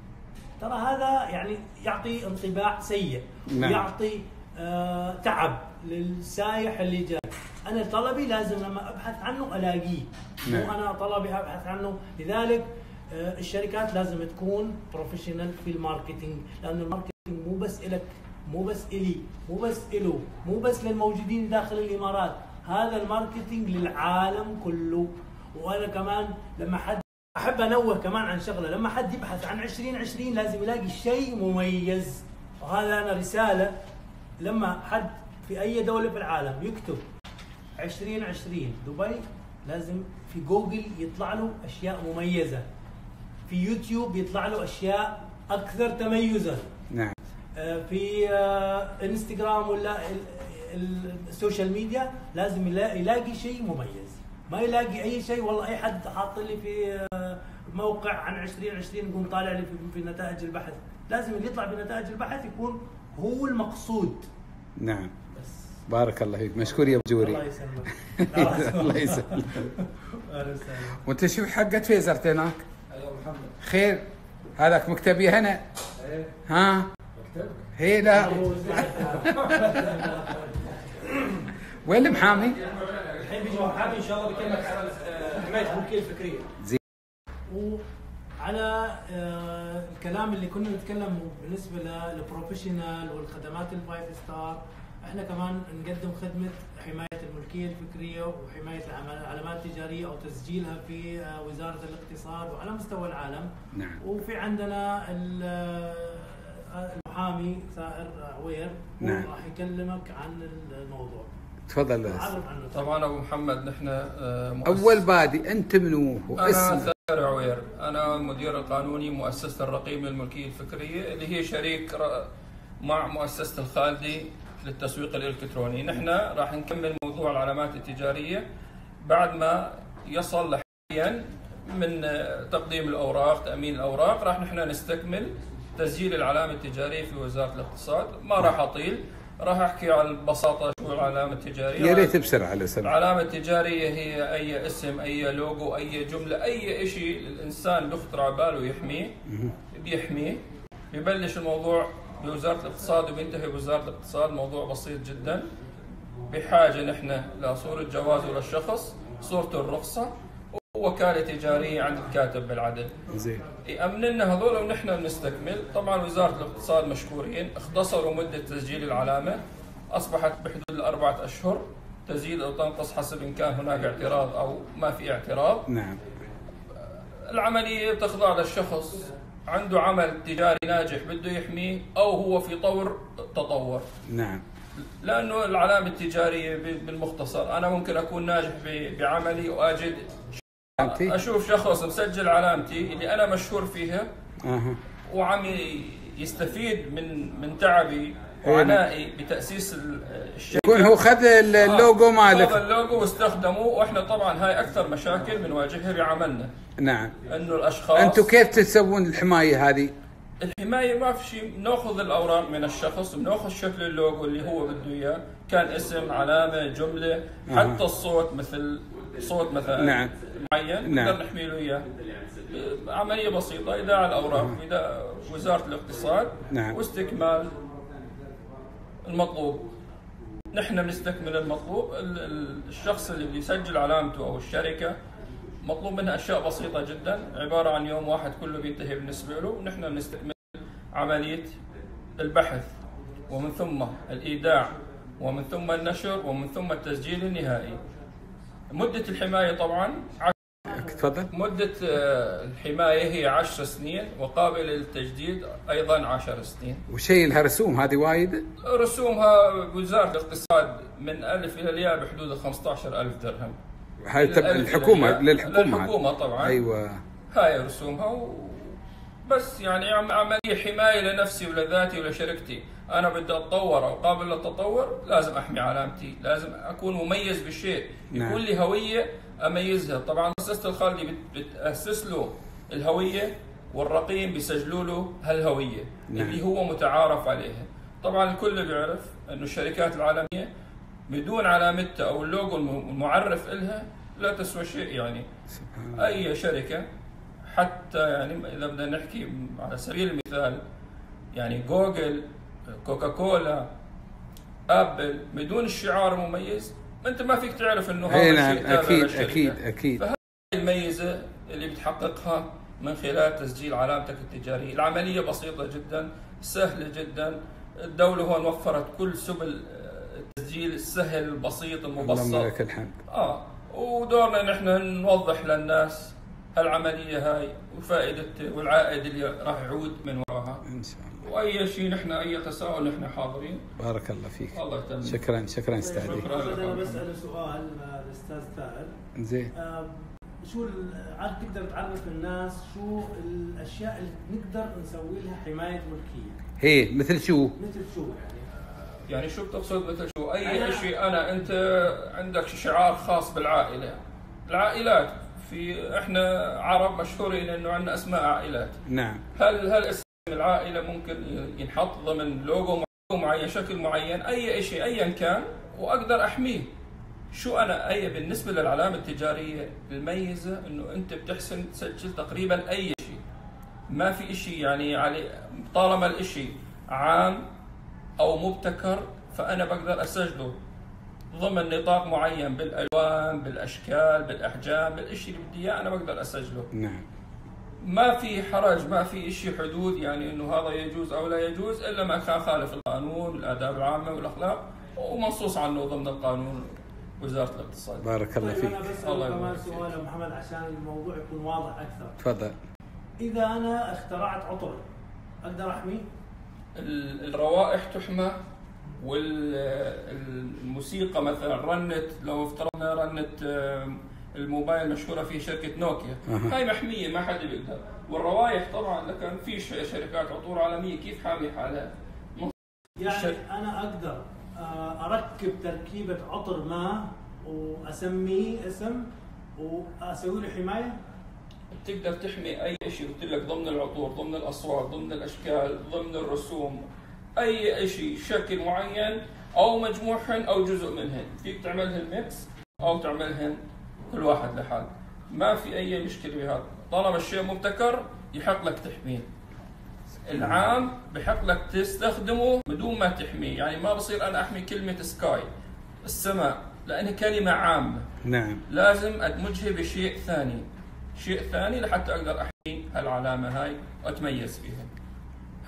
ترى هذا يعني يعطي انطباع سيء نعم. يعطي آه تعب للسايح اللي جاي أنا طلبي لازم لما أبحث عنه ألاقيه. مو نعم. أنا طلبي أبحث عنه. لذلك آه، الشركات لازم تكون professional في ال marketing لأنه ال marketing مو بس إلك مو بس إلي مو بس له مو بس للموجودين داخل الإمارات. هذا ال marketing للعالم كله. وأنا كمان لما حد أحب أنوه كمان عن شغلة. لما حد يبحث عن 2020 لازم يلاقي شيء مميز. وهذا أنا رسالة لما حد في أي دولة في العالم يكتب 2020 دبي لازم في جوجل يطلع له أشياء مميزة. في يوتيوب يطلع له أشياء أكثر تميزا نعم. آه، في آه، إنستغرام ولا ال social media لازم يلا- يلاقي شيء مميز. ما يلاقي أي شيء والله أي حد حاط لي في آه، موقع عن 2020 يقوم طالع لي في, نتائج البحث. لازم اللي يطلع بنتائج البحث يكون هو المقصود. نعم. بس. بارك الله فيك. مشكور يا أبو جوري الله يسلمك. الله يسلمك. أهلا وسهلا. وأنت شو حقت visit هناك أيوه محمد. خير. هذاك مكتبي هنا. إيه. ها؟ هي لا. وين المحامي؟ الحين بيجي محامي إن شاء الله بيكلمك عن آه، حماية الملكيه الفكرية. وعلى آه، الكلام اللي كنا نتكلم بالنسبة لل professional والخدمات ال five star إحنا كمان نقدم خدمة حماية الملكية الفكرية وحماية العلامات التجارية أو تسجيلها في آه، وزارة الاقتصاد وعلى مستوى العالم. نعم. وفي عندنا ال- المحامي سائر عوير نعم. راح يكلمك عن الموضوع. تفضل طبعا أبو محمد نحن آه، مؤسس أول بادي أنت منو؟ أنا ثائر عوير. أنا المدير القانوني مؤسسة الرقيب للملكية الفكرية اللي هي شريك مع مؤسسة الخالدي للتسويق الإلكتروني. نحن راح نكمل موضوع العلامات التجارية بعد ما يصل حاليا من آه، تقديم الأوراق تأمين الأوراق. راح نحن نستكمل تسجيل العلامة التجارية في وزارة الاقتصاد. ما راح أطيل. راح احكي على البساطه شو العلامة التجارية. يا ريت بسرعة لو سمحت العلامة التجارية هي أي اسم أي لوجو أي جملة أي شيء الإنسان بيخطر على باله يحميه بيحميه. ببلش الموضوع بوزارة الاقتصاد وبينتهي بوزارة الاقتصاد. موضوع بسيط جدا. بحاجة نحن لصورة جوازه للشخص صورته الرخصة. ووكالة تجارية عند الكاتب بالعدل. زين. يأمن لنا هذول ونحن بنستكمل طبعا وزارة الاقتصاد مشكورين اختصروا مدة تسجيل العلامة أصبحت بحدود الأربعة أشهر تزيد أو تنقص حسب إن كان هناك اعتراض أو ما في اعتراض. نعم. العملية تخضع للشخص عنده عمل تجاري ناجح بده يحميه أو هو في طور تطور. نعم. لأنه العلامة التجارية ب- بالمختصر أنا ممكن أكون ناجح بعملي وأجد علامتي؟ أشوف شخص مسجل علامتي اللي أنا مشهور فيها. وعم يستفيد من من تعبي إيه. وعنائي بتأسيس ال- الشركة. يكون هو خذ اللوجو آه، مالك. هذا اللوجو واستخدمه وإحنا طبعا هاي أكثر مشاكل بنواجهها بعملنا. نعم. إنه الأشخاص أنتم كيف تسوون الحماية هذه؟ الحماية ما في شيء. بنأخذ الأوراق من الشخص بنأخذ شكل اللوجو اللي هو بده إياه. كان اسم علامة جملة حتى الصوت مثل صوت مثلا نعم. معين نعم. نقدر نحمي له إياه عملية بسيطة ايداع الأوراق في وزارة الاقتصاد نعم. واستكمال المطلوب نحن بنستكمل المطلوب ال- ال- الشخص اللي بيسجل علامته أو الشركة مطلوب منها أشياء بسيطة جدا عبارة عن يوم واحد كله بينتهي بالنسبة له ونحن بنستكمل عملية البحث ومن ثم الإيداع ومن ثم النشر ومن ثم التسجيل النهائي مدة الحماية طبعا تفضل. مدة آه، الحماية هي عشر سنين وقابلة للتجديد أيضا عشر سنين. وشيء لها رسوم هذه وايد. رسومها وزارة الاقتصاد من ألف إلى الياء بحدود 15 ألف درهم. هاي الياء. للحكومة. للحكومة طبعا. أيوه. هاي رسومها و... بس يعني عم- عملية حماية لنفسي ولذاتي ولشركتي. أنا بدي أتطور أو قابل للتطور لازم أحمي علامتي لازم أكون مميز بالشيء. نعم. يكون لي هوية أميزها. طبعا مؤسسة الخالدي بت- بتأسس له الهوية والرقيم بيسجلوا له هالهوية نعم. اللي هو متعارف عليها. طبعا الكل بيعرف أنه الشركات العالمية بدون علامتها أو اللوجو الم- المعرف إلها لا تسوى شيء يعني. أي شركة حتى يعني إذا بدنا نحكي على سبيل المثال يعني جوجل كوكاكولا أبل بدون الشعار المميز أنت ما فيك تعرف إنه هذا نعم أكيد. أكيد أكيد. فهذه الميزة اللي بتحققها من خلال تسجيل علامتك التجارية، العملية بسيطة جدا، سهلة جدا، الدولة هون وفرت كل سبل آه، التسجيل السهل البسيط اللهم المبسط لك الحمد. آه ودورنا نحن نوضح للناس هالعمليه هاي وفائدة والعائد اللي راح يعود من وراها. إن شاء الله. وأي شيء نحن أي تساؤل نحن حاضرين. بارك الله فيك. الله يتمم. شكرا شكرا أستاذ علي. شكراً. أنا بسال سؤال الأستاذ ثائر زين. آه، شو تقدر تعرف الناس شو الأشياء اللي نقدر نسوي لها حماية ملكية؟ هي مثل شو؟ مثل شو يعني؟ يعني شو بتقصد مثل شو؟ أي أنا- شيء أنا أنت عندك شعار خاص بالعائلة. العائلات في إحنا عرب مشهورين إنه عندنا أسماء عائلات. نعم. هل هل أسم العائلة ممكن ينحط ضمن لوجو معين شكل معين أي شيء ايا كان وأقدر أحميه. شو أنا؟ أي بالنسبة للعلامة التجارية الميزة إنه أنت بتحسن تسجل تقريبا أي شيء ما في شيء يعني علي طالما الشيء عام أو مبتكر فأنا بقدر أسجله. ضمن نطاق معين بالألوان بالأشكال بالأحجام بالشيء اللي بدي إياه أنا بقدر أسجله. نعم. ما في حرج ما في شيء حدود يعني إنه هذا يجوز أو لا يجوز إلا ما كان خالف القانون والاداب العامة والأخلاق ومنصوص عنه ضمن القانون وزارة الاقتصاد. بارك الله طيب فيك. أنا بس الله كمان. سؤال يا محمد عشان الموضوع يكون واضح أكثر. تفضل. إذا أنا اخترعت عطر أقدر أحميه؟ ال- الروائح تحمى والموسيقى مثلا رنت لو افترضنا رنت آم، الموبايل مشهورة فيه شركة نوكيا. هاي محمية ما حد بيقدر. والروائح طبعا لكن في شركات عطور عالمية كيف حامي حالها؟ يعني الشر- أنا أقدر آه، أركب تركيبة عطر ما واسميه اسم وأسوي له حماية؟ بتقدر تحمي أي شيء قلت لك ضمن العطور ضمن الأصوات ضمن الأشكال ضمن الرسوم. أي شيء شكل معين أو مجموعهن أو جزء منهن. فيك تعملهن mix أو تعملهن كل واحد لحال ما في أي مشكلة بهذا طالما الشيء مبتكر يحق لك تحميه. العام بحق لك تستخدمه بدون ما تحميه. يعني ما بصير أنا أحمي كلمة sky السماء لأنها كلمة عامة. نعم. لازم أدمجها بشيء ثاني. شيء ثاني لحتى أقدر أحمي هالعلامة هاي وأتميز فيها.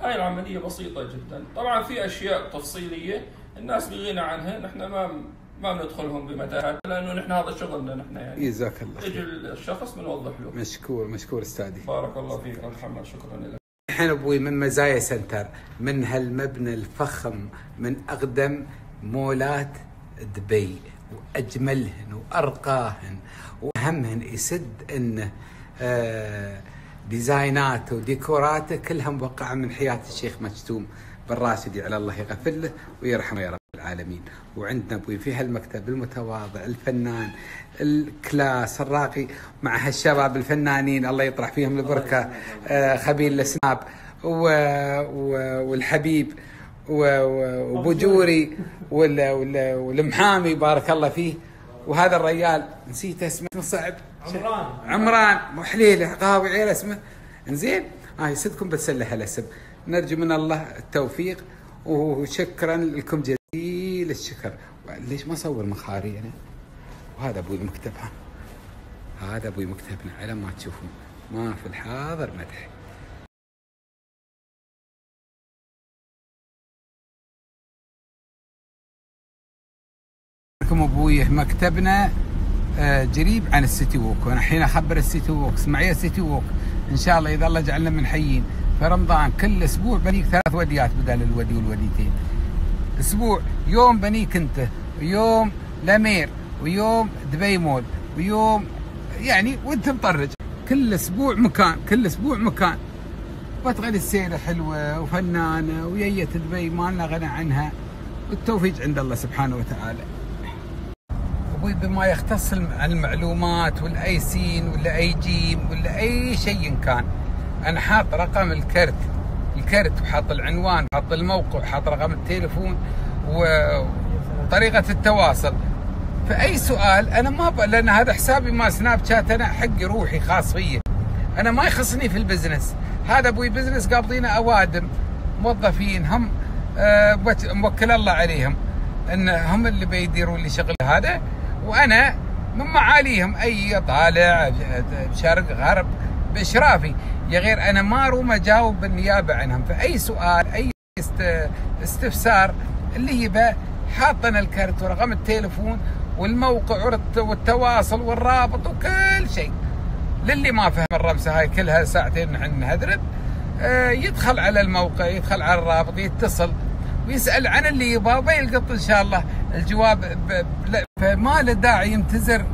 هاي العملية بسيطة جدا. طبعا في أشياء تفصيلية الناس بغنى عنها نحن ما ما بندخلهم بمتاهات لأنه نحن هذا شغلنا نحن يعني. جزاك الله يجي الشخص بنوضح له. مشكور مشكور أستاذي. بارك الله فيك محمد شكرا لك. الحين أبوي من مزايا سنتر من هالمبنى الفخم من أقدم مولات دبي وأجملهن وأرقاهن وأهمهن يسد انه آه، ديزايناته وديكوراته كلها موقعه من حياة الشيخ مجتوم بن راشدي على الله يغفر له ويرحمه يا رب العالمين. وعندنا أبوي في هالمكتب المتواضع الفنان الكلاس الراقي مع هالشباب الفنانين الله يطرح فيهم البركة آه، خبيل السناب و... و... والحبيب وبجوري وال... وال... والمحامي بارك الله فيه. وهذا الرجال نسيت اسمه اسمه صعب. عمران. عمران مو حليلة قاوي عيل اسمه. انزين؟ هاي صدقكم بتسلح الاسم نرجو من الله التوفيق وشكرا لكم جزيل الشكر. ليش ما اصور مخاري أنا؟ وهذا أبوي مكتب ها هذا أبوي مكتبنا على ما تشوفون. ما في الحاضر مدح. لكم أبوي مكتبنا. آه، قريب عن السيتي ووك. وأنا الحين أخبر السيتي ووك اسمعي السيتي ووك. إن شاء الله إذا الله جعلنا من حيين في رمضان كل أسبوع بنيك ثلاث وديات بدل الودي والوديتين. أسبوع يوم بنيك أنت ويوم لا مير ويوم دبي مول ويوم يعني وأنت مطرج. كل أسبوع مكان كل أسبوع مكان. وتغني السيرة حلوة وفنانة ويية دبي ما لنا غنى عنها. والتوفيق عند الله سبحانه وتعالى. بما يختص الم- المعلومات والايسين ولا أي جيم ولا أي شيء كان. أنا حاط رقم الكرت. الكرت وحاط العنوان وحاط الموقع وحاط رقم التليفون وطريقة التواصل. فأي سؤال أنا ما ب... لأن هذا حسابي ما سناب شات أنا حقي روحي خاص فيا أنا ما يخصني في ال business. هذا أبوي business قابضينه أوادم موظفين هم آه، موكل الله عليهم. إن هم اللي بيديروا لي شغل هذا. وأنا من معاليهم أي طالع شرق غرب بإشرافي. يا غير أنا ما أروم أجاوب بالنيابة عنهم. فأي سؤال أي است- استفسار اللي يبى حاطنا الكرت ورقم التليفون والموقع والت- والتواصل والرابط وكل شيء. للي ما فهم الرمسه هاي كلها ساعتين نحن نهدرب آه، يدخل على الموقع يدخل على الرابط يتصل. ويسال عن اللي يبغاه ويلقط إن شاء الله. الجواب فما له داعي يمتزر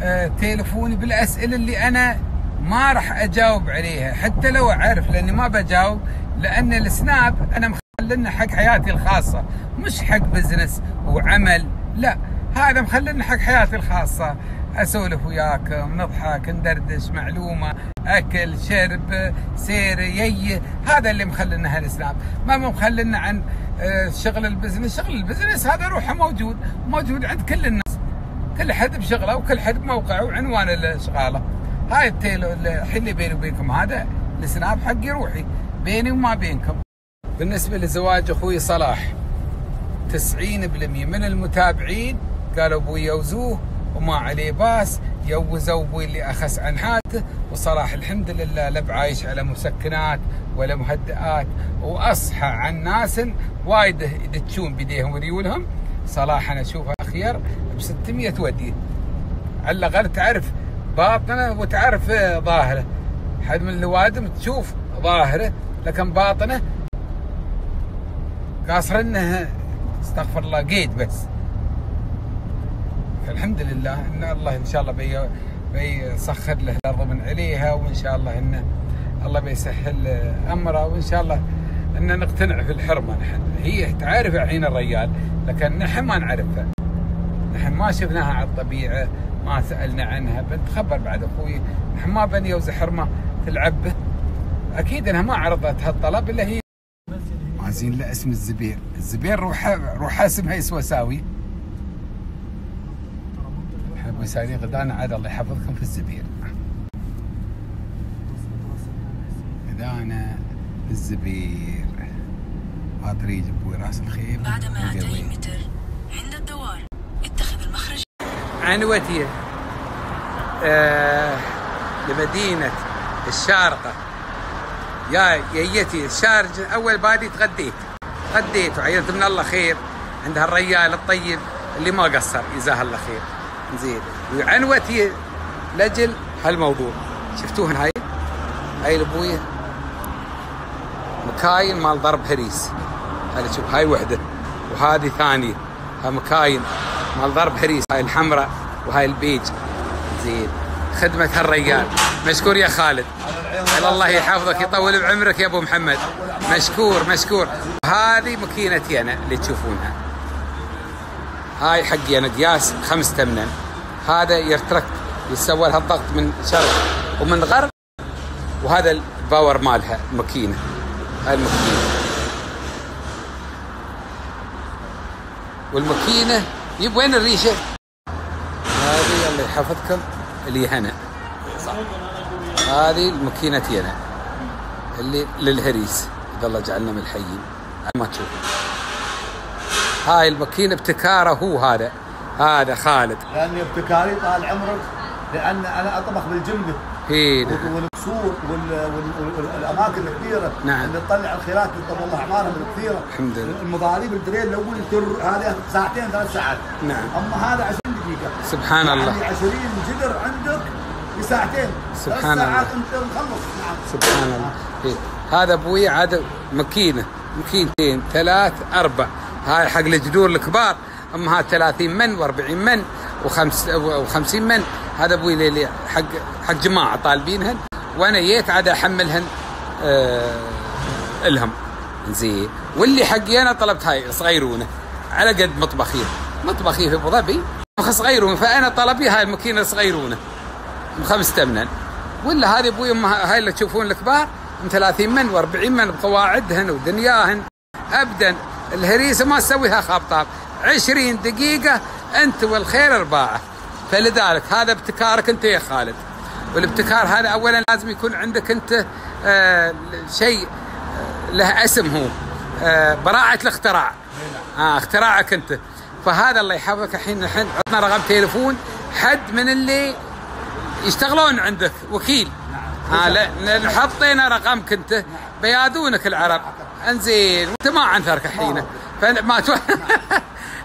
آه، تليفوني بالأسئلة اللي أنا ما راح أجاوب عليها. حتى لو أعرف لأني ما بجاوب لأن السناب أنا مخلنا حق حياتي الخاصة. مش حق business وعمل لا. هذا مخلنا حق حياتي الخاصة. أسولف وياكم نضحك ندردش معلومة أكل شرب سير يي. هذا اللي مخلنا هالسناب ما مخلنا عن آه، شغل ال business. شغل ال business هذا روحه موجود موجود عند كل الناس. كل حد بشغله وكل حد بموقعه وعنوان الشغاله هاي التيلو الحين اللي بيني وبينكم هذا السناب حقي روحي بيني وما بينكم. بالنسبة لزواج أخوي صلاح 90% من المتابعين قالوا أبوي يوزوه. وما عليه باس أبوي اللي أخس عن حالته وصلاح الحمد لله لا بعايش على مسكنات ولا مهدئات. وأصحى عن ناس وايد يدتشون بيديهم وريولهم. صلاح أنا أشوفه أخير ب 600 وديه على الأقل تعرف باطنه وتعرف ظاهره. حد من الوادم تشوف ظاهره لكن باطنه قاصر إنه استغفر الله قيد بس. فالحمد لله إن الله إن شاء الله بي بيسخر له الأرض من عليها وإن شاء الله انه الله بيسهل أمره وإن شاء الله إن نقتنع في الحرمة نحن. هي تعرف الحين الريال لكن نحن ما نعرفها. نحن ما شفناها على الطبيعة ما سألنا عنها. بنتخبر بعد أخوي نحن ما بني حرمة تلعب. أكيد إنها ما عرضت هالطلب إلا هي ما زين لا اسم الزبير. الزبير روح روح اسمها يسوى ساوي ابو يساري غدانا عاد الله يحفظكم في الزبير. غدانا في الزبير. ما طريق أبوي راس الخيل بعد 200 متر عند الدوار اتخذ المخرج. عنوتي آه لمدينة الشارقة. يا ييتي الشارج أول بادي تغديت. غديت وعينت من الله خير. عند هالريال الطيب اللي ما قصر جزاه الله خير. زين. وعنوتي لجل هالموضوع شفتوهن هاي؟ هاي لابويا مكاين مال ضرب هريس. هذا شوف هاي وحدة. وهذه ثانية. ها مكاين مال ضرب هريس. هاي الحمراء وهاي البيج. زين. خدمة هالرجال. مشكور يا خالد. الله يحفظك يطول بعمرك يا أبو محمد. مشكور مشكور. هذه ماكينتي أنا اللي تشوفونها. هاي حقي أنا قياس خمس تمنن. هذا يرترك يسوى لها الضغط من شرق ومن غرب وهذا الباور مالها الماكينه هاي الماكينة. والماكينة يب وين الريشة؟ هذه الله يحفظكم اللي هنا. هذه الماكينتي أنا اللي للهريس. إذا الله جعلنا من الحيين. ما تشوفون هاي الماكينة ابتكاره هو هذا. هذا خالد. لأني ابتكاري طال عمرك لأن أنا أطبخ بالجمله هي والقصور والأماكن الكبيره نعم. اللي تطلع الخيرات اللي طب الله اعمارها الكثيرة. الحمد لله. المضاريب الدريل الأول تر هذه ساعتين ثلاث ساعات. نعم. أما هذا 20 دقيقة. سبحان الله. يعني 20 جدر عندك بساعتين. سبحان ثلاث ساعات الله. أنت مخلص. نعم. سبحان الله. إيه. هذا أبوي عاد ماكينة. ماكينتين. ثلاث أربع. هاي حق الجدور الكبار. أما هاي 30 من و40 من وخمس و50 من. هذا أبوي ليلي حق حق جماعة طالبينهن. وأنا جيت عاد أحملهن آه إلهم. زين. واللي حقي أنا طلبت هاي صغيرونه. على قد مطبخي. مطبخي في أبو ظبي. صغيرون. فأنا طلبي هاي الماكينة صغيرونه خمس تمنن ولا هذه أبوي أمها هاي اللي تشوفون الكبار. من 30 من و40 من بقواعدهن ودنياهن. ابدا. الهريسة ما تسويها خبطاب 20 دقيقة أنت والخير ارباعه فلذلك هذا ابتكارك أنت يا خالد. والابتكار هذا اولا لازم يكون عندك أنت آه شيء آه، له اسم هو آه براعة الاختراع. آه اختراعك أنت. فهذا الله يحفظك. الحين الحين عطنا رقم تليفون حد من اللي يشتغلون عندك وكيل. ها لا حطينا رقمك أنت. بياذونك العرب. أنزين وانت ما عنثرك الحين. فما تو...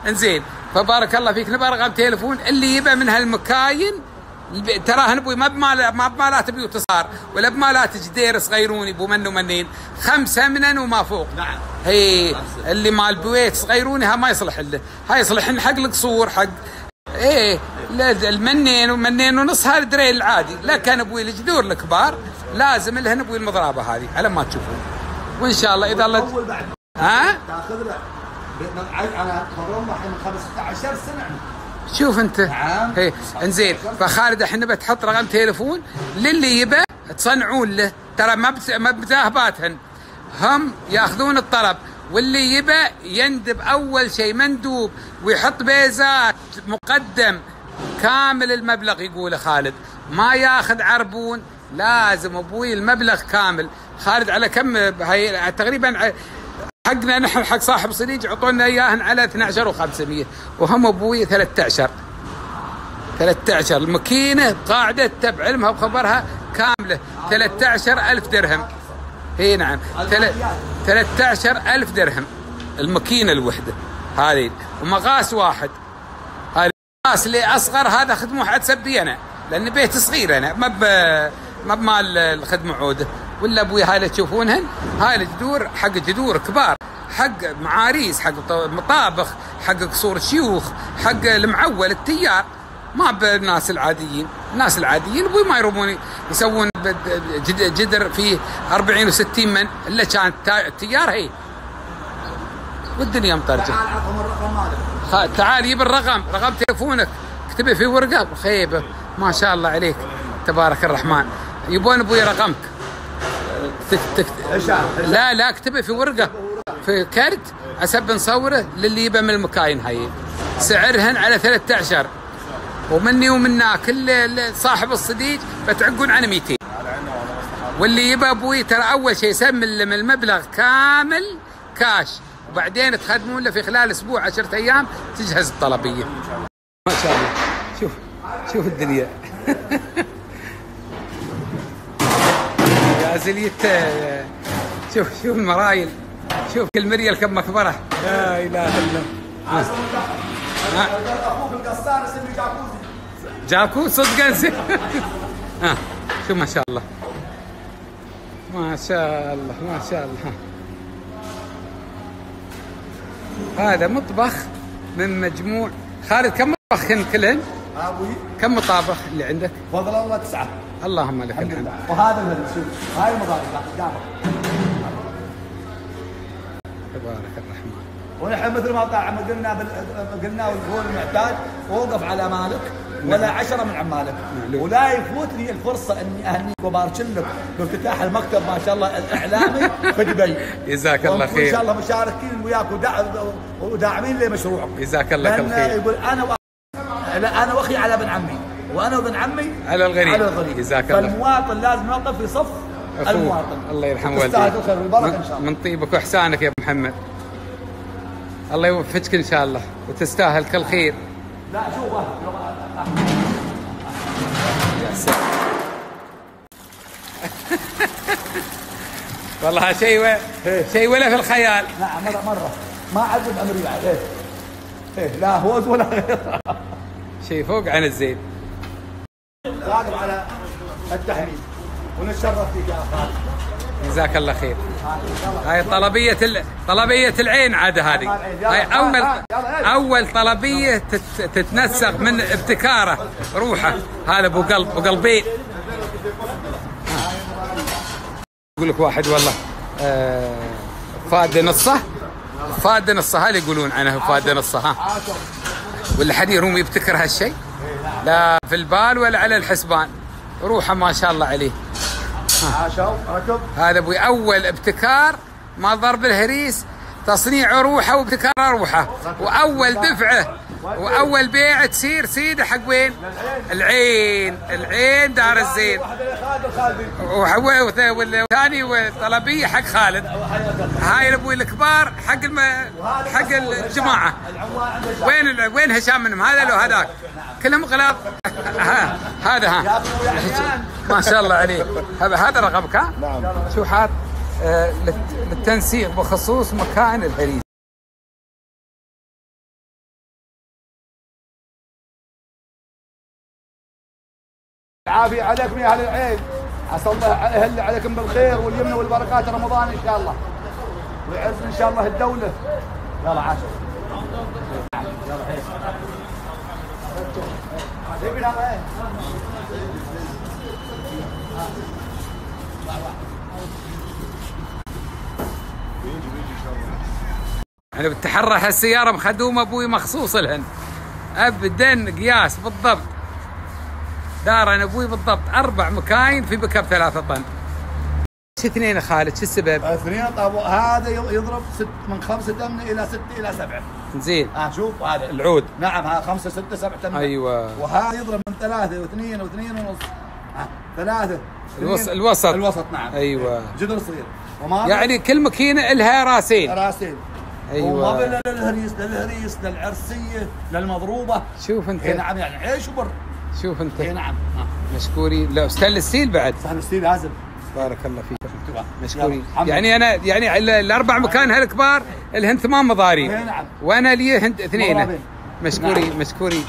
انزين فبارك الله فيك نبغى رقم تليفون اللي يبى من هالمكاين تراه نبوي ما بمال ما بمالات بيوت صار ولا بمالات جدير صغيرون يبو من ومنين خمسة منن وما فوق. نعم. هي اللي مال بويت صغيروني ها ما يصلح له هاي يصلح حق القصور حق إيه المنين ومنين ونص هذا دريل العادي لكن أبوي الجذور الكبار لازم لهن أبوي المضرابه هذه على ما تشوفون. وإن شاء الله إذا الله ها؟ تأخذ له أنا الحين 15 سنه شوف أنت. نعم. هي إنزين فخالد إحنا بتحط رقم تليفون للي يبى تصنعون له. ترى ما. ما بذاهباتهن هم يأخذون الطلب. واللي يبى يندب أول شيء مندوب ويحط بيزات مقدم كامل المبلغ يقول خالد. ما ياخذ عربون لازم أبوي المبلغ كامل. خالد على كم؟ هي تقريبا حقنا نحن حق صاحب صديق عطونا إياهن على 12 و500 وهم أبوي 13 13 الماكينة قاعدة بعلمها وخبرها كاملة. 13 ألف درهم. إي نعم. تل- 13 ألف درهم. الماكينة الوحدة. هذه. ومقاس واحد. هذا المقاس اللي أصغر هذا خدمه حد سبي أنا. لأن بيت صغير أنا. ما ما بمال الخدمة عودة. ولا أبوي هاي اللي تشوفونهن؟ هاي الجذور حق جذور كبار حق معاريس حق مطابخ حق قصور شيوخ حق المعول التيار. ما بالناس العاديين الناس العاديين أبوي ما يرومون يسوون جدر فيه 40 و60 من إلا كان تا- التيار هي. والدنيا مطرجة. تعال جيب الرقم رقم تليفونك. اكتبه في ورقة. خيبة. ما شاء الله عليك. تبارك الرحمن. يبون أبوي رقمك. تك تك لا لا اكتبه في ورقة في كرت حسب نصوره للي يبى من المكاين هاي. سعرهن على 13 ومني ومنا كل صاحب الصديق بتعقون عن 200 واللي يبى أبوي ترى أول شيء يسلم المبلغ كامل كاش. وبعدين تخدمون له في خلال أسبوع 10 أيام تجهز الطلبية. ما شاء الله. شوف شوف الدنيا. يا زليت آه، شوف شوف المرايل شوف كل مريل كم مكبره لا إله إلا الله. أخوك القصار اسمه جاكوزي جاكو صدق انسي ها شوف ما شاء الله. ما شاء الله ما شاء الله. هذا مطبخ من مجموع خالد كم مطبخ كلهن؟ أبوي. كم مطابخ اللي عندك؟ فضل الله تسعة. اللهم لك الحمد وهذا شوف هاي المضارب قدامك تبارك الرحمن. ونحن مثل ما قلنا بال... قلنا والقول المعتاد اوقف على مالك ولا عشرة من عمالك ولا يفوتني الفرصة إني أهنيك وبارك لك بافتتاح المكتب ما شاء الله الإعلامي في دبي. جزاك الله ونكون ان شاء خير الله مشاركين وياك وداع... وداعمين لمشروعك. جزاك الله خير يقول أنا و... لا أنا وأخي على ابن عمي. وأنا وابن عمي على الغريب. على الغريب. جزاك الله. فالمواطن لازم يوقف في صف. المواطن. الله يرحم والديك الخير والبركه إن شاء الله. من طيبك وإحسانك يا أبو محمد. الله يوفقك إن شاء الله وتستاهل كل خير. لا شوف يا سلام والله شيء و... شيء ولا في الخيال. نعم مرة مرة. ما عذب عمري بعد. إيه. إيه لا هوز ولا غيره شيء فوق عن الزين. قادر على التحميد. ونتشرف فيك يا خالد جزاك الله خير. هاي طلبية ال... طلبية العين عاد هذه. هاي أول أول طلبية تت... تتنسق من ابتكاره. روحه. هذا أبو قلب أبو قلبين يقول لك واحد والله آه فاد نصه. فاد نصه هذا يقولون عنه فاد نصه ها. ولا حد يروم يبتكر هالشيء؟ لا في البال ولا على الحسبان. روحه ما شاء الله عليه. عاشوا ركب هذا أبوي أول ابتكار ما ضرب الهريس تصنيع روحه وابتكار روحه. وأول دفعه وأول بيع تصير سيده حق وين؟ العين العين دار الزين. والثاني والطلبية حق خالد. هاي أبوي الكبار حق الم... حق الجماعة. وين ال- وين هشام منهم؟ هذا لو هذاك. كلهم غلاط ها هذا ها. ما شاء الله عليك. هذا رقمك ها؟ نعم. شو حاط؟ آه للت- للتنسيق بخصوص مكان الهريس العافية عليكم يا أهل العين. عسى الله يهل عليكم بالخير واليمن والبركات رمضان إن شاء الله. ويعز إن شاء الله الدولة. يلا إيه أنا بتحرى هالسيارة مخدومه أبوي مخصوص لهن. ابدا قياس بالضبط. دار أنا أبوي بالضبط أربع مكاين في بكب ثلاثة طن. إيش اثنين يا خالد شو السبب؟ اثنين طب هذا يضرب ست من خمسة تمن إلى ستة إلى سبعة. زين. ها شوف هذا. العود. نعم ها خمسة ستة سبعة تمن. أيوه. وهذا يضرب من ثلاثة واثنين واثنين ونص. ها ثلاثة. الوسط. الوسط. الوسط نعم. أيوه. جدر صغير. وما يعني كل ماكينة لها راسين. راسين. أيوة. وما بين للهريس للهريس للعرسية للمضروبة. شوف أنت. اي نعم يعني عيش وبر. شوف انت. اي نعم. مشكورين لا ستانلس ستيل بعد. صحن ستيل لازم بارك الله فيك مشكورين. يعني أنا يعني ال- الأربع مكان هالكبار الهن ثمان مضاريب اي نعم. وأنا لي هند اثنين. مضاربين. مشكورين نعم. مشكورين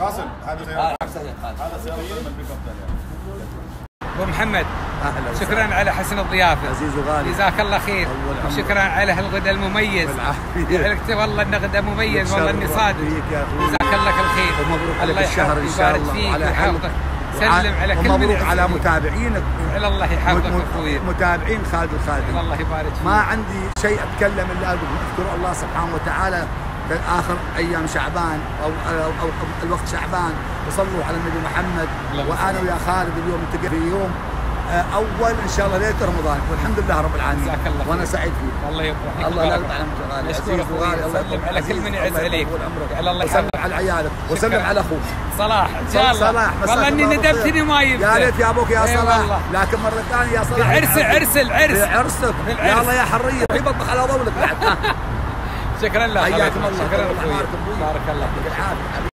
قاسم هذا سيارة هذا سيارة خالد. هذا سيارة من البيك اب أبو محمد. أهلا شكرا على حسن الضيافة. عزيز وغالي. جزاك الله خير. وشكرا على هالغداء المميز. بالعافية. يعلك والله إنه غداء مميز. والله إني صادق. جزاك الله كل خير. ومبروك عليك الله الشهر إن شاء الله. وعلى فيك حلق ويحفظك سلم على كل من ومبروك على. متابعينك. على الله يحفظك أخوي. متابعين خالد الخالدي الله يبارك فيك. ما عندي شيء أتكلم إلا أقول أذكر الله سبحانه وتعالى آخر أيام شعبان أو أو, أو, الوقت شعبان وصلوا على النبي محمد. وأنا ويا خالد اليوم التقى في يوم آه، أول إن شاء الله ليلة رمضان. والحمد لله رب العالمين. جزاك الله. وأنا سعيد فيك. الله يفرحك الله لا يقطع. عمرك وغالي. الله سلم يطول على كل من يعز الله عليك. الله وسلم يحفظك. على عيالك. وسلم. على أخوك. صلاح. إن شاء الله. صلاح. والله إني الله بالخير. ندمتني ما يبدأ. يا ريت يا أبوك يا صلاح. لكن مرة ثانية يا صلاح. عرس عرس العرس. عرسك العرس. يلا يا حرية. في بطبخ على ضولك. بعد شكرا لك. حياكم الله. شكرا أخوي فيك. بارك الله فيك. يعطيك العافيه